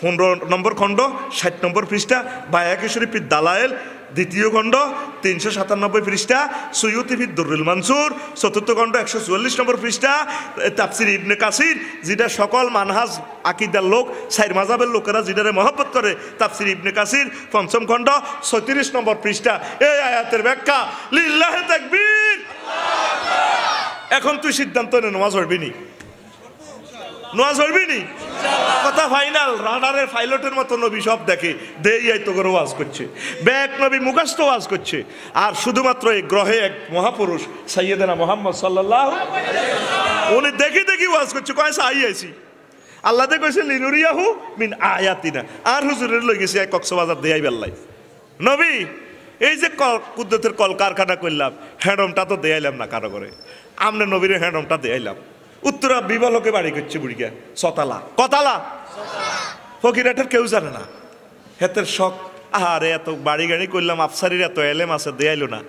পনেরো নম্বর খণ্ড, ষাট নম্বর পৃষ্ঠা বায়াকে শরীফির দালায়েল, দ্বিতীয় খণ্ড, তিনশো সাতানব্বই পৃষ্ঠা সৈয়দ দুরুল মানসুর, চতুর্থ খণ্ড, একশো চুয়াল্লিশ নম্বর পৃষ্ঠা তাপসির ইবনে কাসির, যেটা সকল মানহাজ আকিদার লোক, সাইর মাজাবের লোকেরা যেটারে মহব্বত করে তাপসির ইবনে কাসির, পঞ্চম খণ্ড ছত্রিশ নম্বর পৃষ্ঠা। এই আয়াতের ব্যাখ্যা, লিল্লাহে তাকবীর। এখন তুই সিদ্ধান্ত নে, নামাজ পড়বি নামাজ পড়বি নি কথা ফাইনাল রাডারের পাইলটের মতো নবী সব দেখে, দেই এই তো করে ওয়াজ করছে। ব্যাক নবী মুখাস্ত ওয়াজ করছে। আর শুধুমাত্র এই গ্রহে এক মহাপুরুষ, সাইয়েদেনা মোহাম্মদ সাল্লাল্লাহু উনি দেখি দেখি ওয়াজ করছে কয়েছে আই আইছি? আল্লাহ কইছে, লিনুরিয়াহু মিন আয়াতিনা। আর হুজুরের লই গেছে এক কক্সবাজার দেয়াই বেল্লাই নবী, এই যে কল, কুদ্দতের কল কারখানা করলাম, হ্যাডমটা তো দেয়াইলাম না কারও করে আমনে নবীর হ্যাডমটা দেয়াইলাম উত্তরা বিবালকে বাড়ি করছে বুড়িকা। সতালা। কতালা? ফকিরাটের কেউ জানে না। হেতের শখ, আহারে, এত বাড়ি গাড়ি করলাম, আফসারির এত এলেম আছে দেয়াইলো না।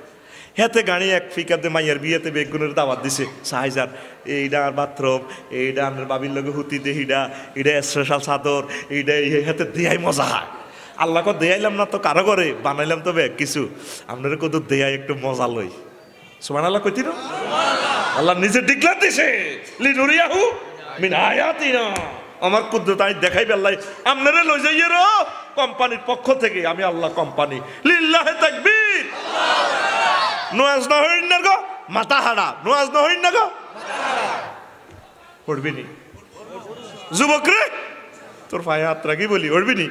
হেতে গাড়ি এক ফিকা ফিকাতে, মাইয়ার বিয়েতে বেগুনের দাওয়াত দিছে। সাহাইজার এইটা আর বাথরুম এইটা আমার বাবির লগে হুতি দেহিডা এইটা স্পেশাল চাদর এইটা এই হেতে দেয়াই মজা হয়। আল্লাহ কো দেয়াইলাম না তো কারও করে বানাইলাম তো তবে কিছু। আপনারা কত দেয়াই একটু মজা লই। সুমান আল্লাহ না? আল্লাহ নিজে ডিক্লার দিছে লিনুরিয়াহু মিন আয়াতিনা। আমার কুদ্রত আমি দেখাই বেল্লাই আপনারা লই যাইয়ে রো কোম্পানির পক্ষ থেকে আমি আল্লাহ কোম্পানি। লিল্লাহে তাকবীর। নোয়াজ না হইন না গো মাথা হাড়া নোয়াজ না হইন না গো। পড়বি নি। যুবক রে তোর পায়ে হাত রাখি বলি উঠবি নি।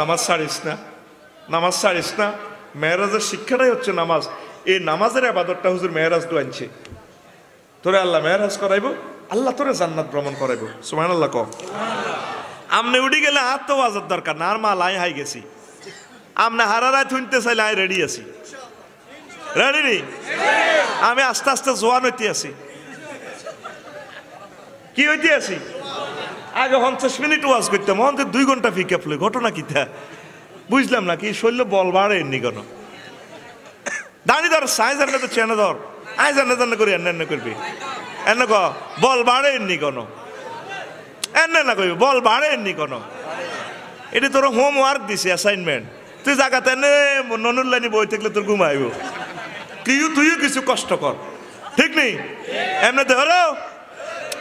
নামাজ ছাড়িস না নামাজ ছাড়িস না। মেয়েরাজের শিক্ষাটাই হচ্ছে নামাজ। এই নামাজের আবাদতটা হুজুর মেয়েরাজ তো আনছে। তোরে আল্লাহ মেয়েরাজ করাইবো, আল্লাহ তোরে জান্নাত ভ্রমণ করাইবো। সুমান আল্লাহ ক। আমনে উঠি গেলে আর তো বাজার দরকার না, আর মা আই হাই গেছি। আমনে হারারায় থুনতে চাইলে আই রেডি আছি। রেডি নি? আমি আস্তে আস্তে জোয়ান হইতে আছি। কি হইতে আছি? আগে পঞ্চাশ মিনিট ওয়াজ করতাম, অন্তে দুই ঘণ্টা ফিকে ফেলে ঘটনা কি তা? বুঝলাম না, কি শৈল্য বল বাড়ে এমনি কেন? দাঁড়ি ধর সাই জানলে তো চেনে ধর। আই জানে জানে করি, এনে এনে করবি। এনে ক, বল বাড়ে এমনি কেন। এনে না করবি বল বাড়ে এমনি কেন। এটি তোর হোমওয়ার্ক দিছে অ্যাসাইনমেন্ট তুই জায়গাতে এনে ননুল্লানি বই থাকলে তোর ঘুমাইব তুইও তুইও কিছু কষ্ট কর। ঠিক নেই? এমনি ধরো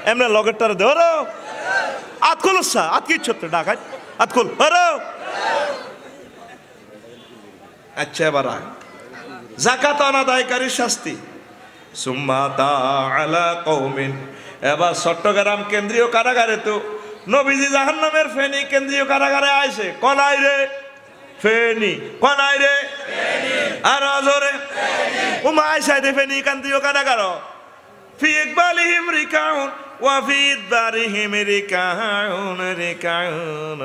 এমনি লগেরটারে ধরো আত খোলসা আত কি ছোট্ট ডাকাত আত খোল। হরো আচ্ছা এবার আয়। জাকাত অনাদায়কারীর শাস্তি। সুম্মাতা আলা কৌমিন এবার চট্টগ্রাম কেন্দ্রীয় কারাগারে তো নবীজি জাহান্নামের ফেনি কেন্দ্রীয় কারাগারে আইসে কলাই রে? ফেনি। কলাই রে? আর জোরে উমা আইসা দে ফেনি কেন্দ্রীয় কারাগার ফি ইকবালিহিম রিকাউন, ওয়া ফি ইদবারিহিম রিকাউন রিকাউন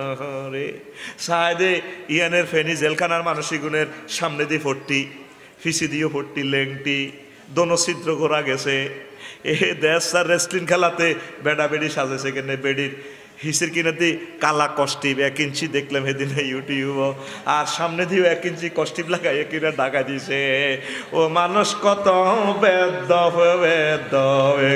ইয়ানের ফেনি জেলখানার মানসিক গুণের সামনে দিয়ে ফোরটি ফিসি দিয়ে ফোরটি লেংটি। দোনো ছিদ্র করা গেছে। এ দেশ আর রেসলিং খেলাতে বেডা বেডি সাজেছে কেন বেডির। হিসের কিনাতে কালা কষ্টিপ, এক ইঞ্চি দেখলাম সেদিন ইউটিউব। আর সামনে দিয়েও এক ইঞ্চি কষ্টিপ লাগাই কিনা ডাকা দিছে। ও মানুষ কত বেদ বেদ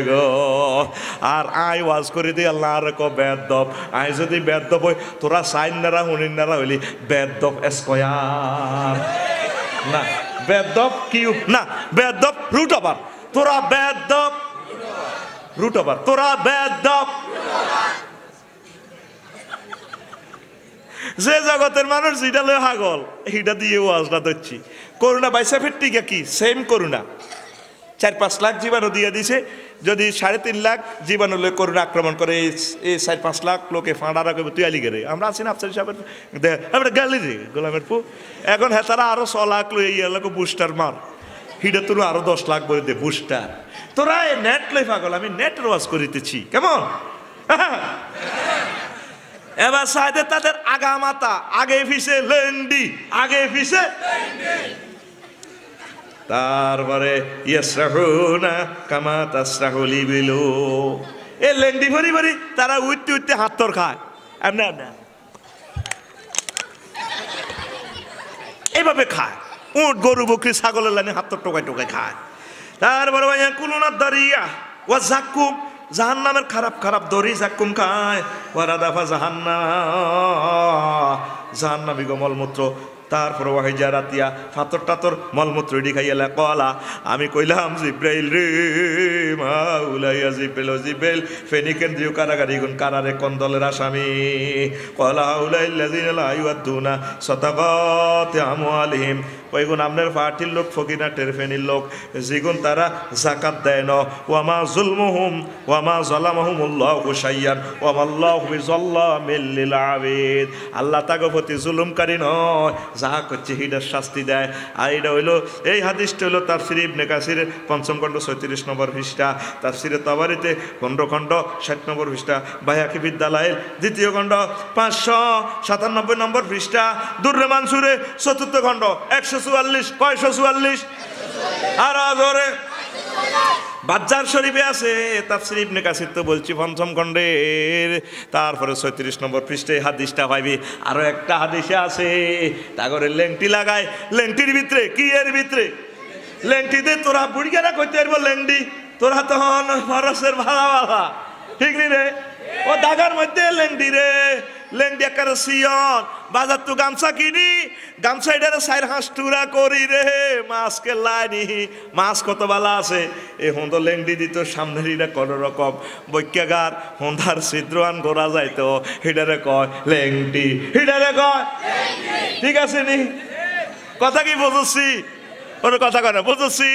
গো। আর আই ওয়াজ করে দিয়ে আল্লাহ আর ক বেদ আই যদি বেদ হই, তোরা সাইন নারা হুনিন নারা হইলি বেদ স্কয়ার। না। বেদব কি না, বেদব রুট আবার তোরা বেদব রুট আবার তোরা বেদব। যে জগতের মানুষ যেটা লয় হাগল এইটা দিয়ে ওয়াজটা ধরছি। করুণা বাইসা গা কি? সেম করুণা। চার পাঁচ লাখ জীবাণু দিয়ে দিছে। যদি সাড়ে তিন লাখ জীবাণু লোক করোনা আক্রমণ করে, এই চার পাঁচ লাখ লোকে ফাঁড়া রাখবে, তুই গেলে আমরা আছি না আফসার সাহেবের আমরা রে গোলামের পু। এখন হ্যাঁ তারা আরও ছ লাখ লই এই এলাকা বুস্টার মার। হিডে তোর আরও দশ লাখ বলে দে বুস্টার তোরা এ নেট লই পাগল, আমি নেট রোয়াজ করিতেছি, কেমন? এবার সাইডে তাদের আগামাতা আগে ফিসে লেন্ডি, আগে ফিসে তারপরে এ লেন্ডি ভরি ভরি তারা উঠতে উঠতে হাত তোর খায়। এইভাবে খায়। উঠ গরু, বকরি, ছাগলের লাইনে হাত তোর টোকায় টোকায় খায়। তারপরে কুলুনার দাঁড়িয়া ও জাক্কুম জাহান নামের খারাপ খারাপ দড়ি জাক্কুম খায়। ওরা দাফা জাহান্না জাহান্নামি গো মলমূত্র তারপর ওয়াহিজা রাতিয়া ফাতর টাতর মলমূত্র ইডি খাইয়ালা কলা, আমি কইলাম, জিব্রাইল রে মাউলাইয়া জিব্রাইল, ও জিব্রাইল ফেনিকেন দিও কারাগারি গুন কারারে কন্দলের আসামি। কলা উলাইল্লাযিনা লা ইউআদ্দুনা সাদাকাতি আমওয়ালিহিম। ওইগুন আপনার পার্টির লোক, ফকিনা টের ফেনির লোক যেগুন তারা জাকাত দেয় ন। ওয়ামা জুলমুহুম, ওয়ামা জালামাহুমুল্লাহ হুসাইয়ান ওয়ামাল্লাহ বিজাল্লামিল লিল আবিদ। আল্লাহ তাগো জুলুমকারী নয় যাহা করছে হিডার শাস্তি দেয়। আর এটা হইল, এই হাদিসটা হইল তাফসির ইবনে কাসিরের পঞ্চম খণ্ড, ছয়ত্রিশ নম্বর পৃষ্ঠা। শ্রী তাবারিতে পনেরো খণ্ড, ষাট নম্বর পৃষ্ঠা। বাহাকি বিদ্যালয়ের দ্বিতীয় খণ্ড, পাঁচশো সাতানব্বই নম্বর পৃষ্ঠা। দুর্রে মানসুরে চতুর্থ খণ্ড, একশো চুয়াল্লিশ, কয়শো চুয়াল্লিশ। আর ধরে বাজ্জার শরীফে আছে, তাফসির ইবনে কাসির তো বলছি পঞ্চম খণ্ডের। তারপরে ছয়ত্রিশ নম্বর পৃষ্ঠে হাদিসটা পাইবি। আরও একটা হাদিসে আছে, তাগরে লেংটি লাগায়, লেংটির ভিতরে, কি এর ভিতরে? লেংটিতে তোরা বুড়িয়ারা কইতে পারব লেংটি, তোরা তখন ফরসের ভাড়া ভাড়া ঠিক নি রে? ও দাগার মধ্যে লেংটি রে। লেংটি একার সিয়ন বাজার তো গামছা কিনি। গামছা এটারে সাইর হাঁস টুরা করি রে। মাছকে লাইনি। মাছ কত বালা আছে। এ হন্দ লেংডি দিত, সামনের ইটা কোনো রকম। বৈক্যাগার হন্দার ছিদ্রান করা যাইতো। হিডারে কয় লেংটি হিডারে কয়, ঠিক আছে নি? কথা কি বুঝছি? ওর কথা কয় না। বুঝছি?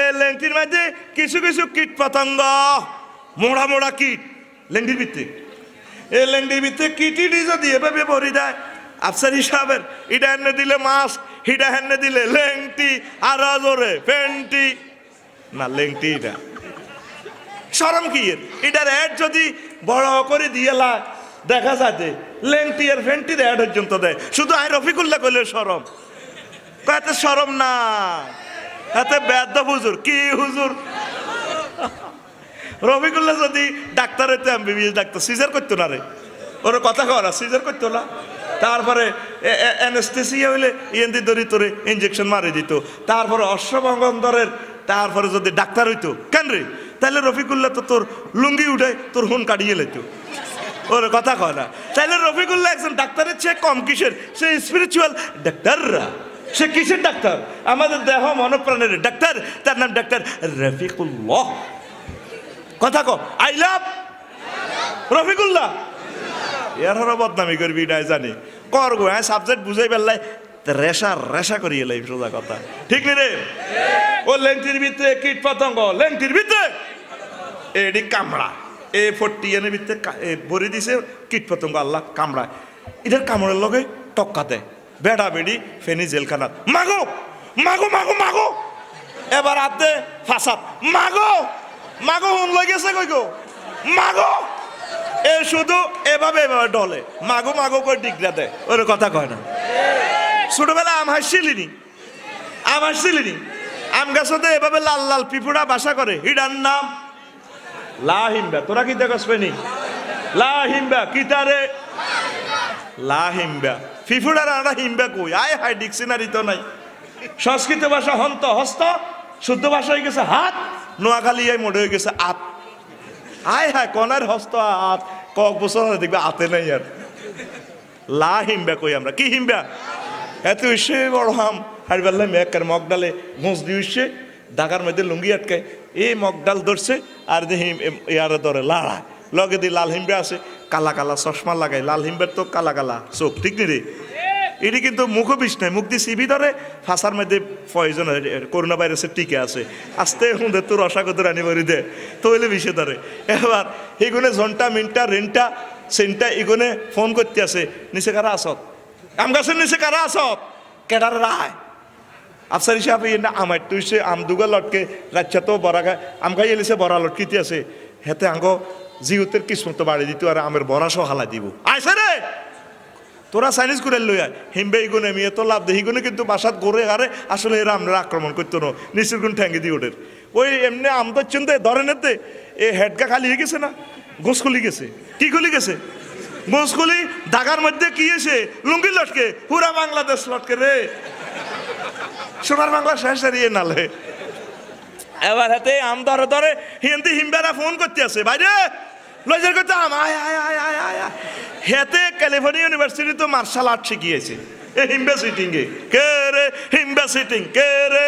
এ লেংটির মধ্যে কিছু কিছু কীট পতঙ্গ মোড়া মোড়া কীট। লেংটির ভিত্তি। এ লেংটির ভিত্তি কীটিটি যদি এভাবে ভরি দেয় আফসার হিসাবের এটা এনে দিলে মাস্ক হিটা এনে দিলে লেংটি, আর জোরে পেন্টি। না, লেংটি এটা সরম কি এর? এটার অ্যাড যদি বড় করে দিয়ে লা দেখা যাতে লেংটি আর ফেন্টির অ্যাড পর্যন্ত দেয়। শুধু আই রফিকুল্লাহ করলে সরম। এত সরম না। এতে বেদ্য হুজুর। কি হুজুর? রফিকুল্লাহ যদি ডাক্তার হইতো এমবিবিএস ডাক্তার সিজার করতো না রে? ওর কথা করা সিজার করতো না? তারপরে অ্যানেস্থেসিয়া হইলে ইয়েন্দি দড়ি তোরে ইঞ্জেকশন মারি দিত। তারপরে অশ্বভঙ্গন্দরের তারপরে যদি ডাক্তার হইতো, কেন রে? তাহলে রফিকুল্লাহ তো তোর লুঙ্গি উঠে তোর হুন কাটিয়ে লেতো। ওর কথা কয় না। তাহলে রফিকুল্লাহ একজন ডাক্তারের চেয়ে কম কিসের? সে স্পিরিচুয়াল ডাক্তাররা সে কিসের ডাক্তার? আমাদের দেহ মনপ্রাণের ডাক্তার, তার নাম ডাক্তার রফিকুল্লাহ। কথা কো আই লাভ রফিকুল্লাহ। এর বদনামি করবি, নাই জানি। কর গো হ্যাঁ সাবজেক্ট বুঝাই পেলাই রেশা রেশা করিয়ে লাই সোজা কথা। ঠিক নি রে? ও লেংটির ভিতরে কীট পতঙ্গ, লেংটির ভিতরে? এডি কামড়া। এ ফোরটি এনের ভিতরে ভরে দিছে, কীট পতঙ্গ, আল্লাহ কামড়ায়। এটার কামড়ের লগে টক্কা দেয় বেড়া বেড়ি, ফেনি জেলখানাত। মাগো মাগো মাগো মাগো। এবার আদে ফাসাদ মাগো! মাগো হুন লই গেছে কই গো? মাগো! এ শুধু এভাবে এভাবে ডলে। মাগো মাগো করে ডিগরা দেয়? ওর কথা কয় না। ছোটবেলা আম হাসছিলিনি। আম হাসছিলিনি। আম গাছতে এভাবে লাল লাল পিপুড়া বাসা করে। হিডার নাম লা হিমবা। তোরা কি দেখস পেনি? লা হিমবা, কি তারে? লা হিমবা। ফিফুড়ার আনা হিমবা কই? আয় হাই ডিকশনারি তো নাই। সংস্কৃত ভাষা হন্ত হস্ত, শুদ্ধ ভাষা হয়ে গেছে হাত। নোয়াখালী এই মোড়ে হয়ে গেছে আত। আয় হায়, কনার হস্ত আত। কক বছর দেখবে আতে নাই আর। লা হিমবা কই আমরা? কি হিমবা? এত ইসে বড় হাম। হারবেল্লা মেয়েকার মগডালে ঘুষ দিউছে ঢাকার মধ্যে লুঙ্গি আটকায়। এই মগডাল ধরছে আর দেখি ইয়ার ধরে লাড়া লগে দিয়ে লাল হিমবে আছে, কালা কালা চশমা লাগাই লাল হিম্বের তো কালা কালা চোখ, ঠিক নি রে? এটি কিন্তু মুখ বিষ নাই মুখ দিয়ে সিবি ধরে, ফাঁসার মধ্যে পয়জন করোনা ভাইরাসের টিকে আছে। আস্তে হুঁদের তো রসাগত রানি বরি দে তৈলে বিষে ধরে। এবার এগুনে ঘণ্টা মিনটা, রেন্টা, সেন্টা এগুনে ফোন করতে আছে, নিচে কারা আসত আম গাছের নিচে কারা আসত কেডার রায়? আফসার না, আমার তুইছে আম দুগা লটকে রাচ্ছা তো বড়া খায় আম খাই এলিছে বড়া লটকিতে আছে। হেতে আঙ্গ, জিহুতের কিসমত বাড়ি দিত, আর আমের বড়া সহ হালা দিব। আইসে রে! তোরা চাইনিজ করে লই আয়। হিমবে ইগুনে মিয়ে তো লাভ দেহি গুনে কিন্তু বাসাত গড়ে আরে আসলে এরা আমরা আক্রমণ করতো না। নিচের গুণ ঠ্যাঙ্গি দিয়ে ওঠের ওই এমনি আম তো চিনতে ধরেনের দে এ হেডকা খালি হয়ে গেছে না? গোস খুলি গেছে। কি খুলি গেছে? গোস খুলি, দাগার মধ্যে কি এসে? লুঙ্গি লটকে পুরা বাংলাদেশ লটকে রে। সোনার বাংলা শেষ হারিয়ে নালে। এবার হাতে আম ধরে ধরে হিন্দি হিমবেরা ফোন করতে আছে বাইরে লজের করতাম আয় আয় আয় আয় আয় আয়। হেতে ক্যালিফোর্নিয়া ইউনিভার্সিটি তো মার্শাল আর্ট শিখিয়েছে। হিম্বা হিম্বে সিটিং এ কে রে? হিম্বা সিটিং কে রে?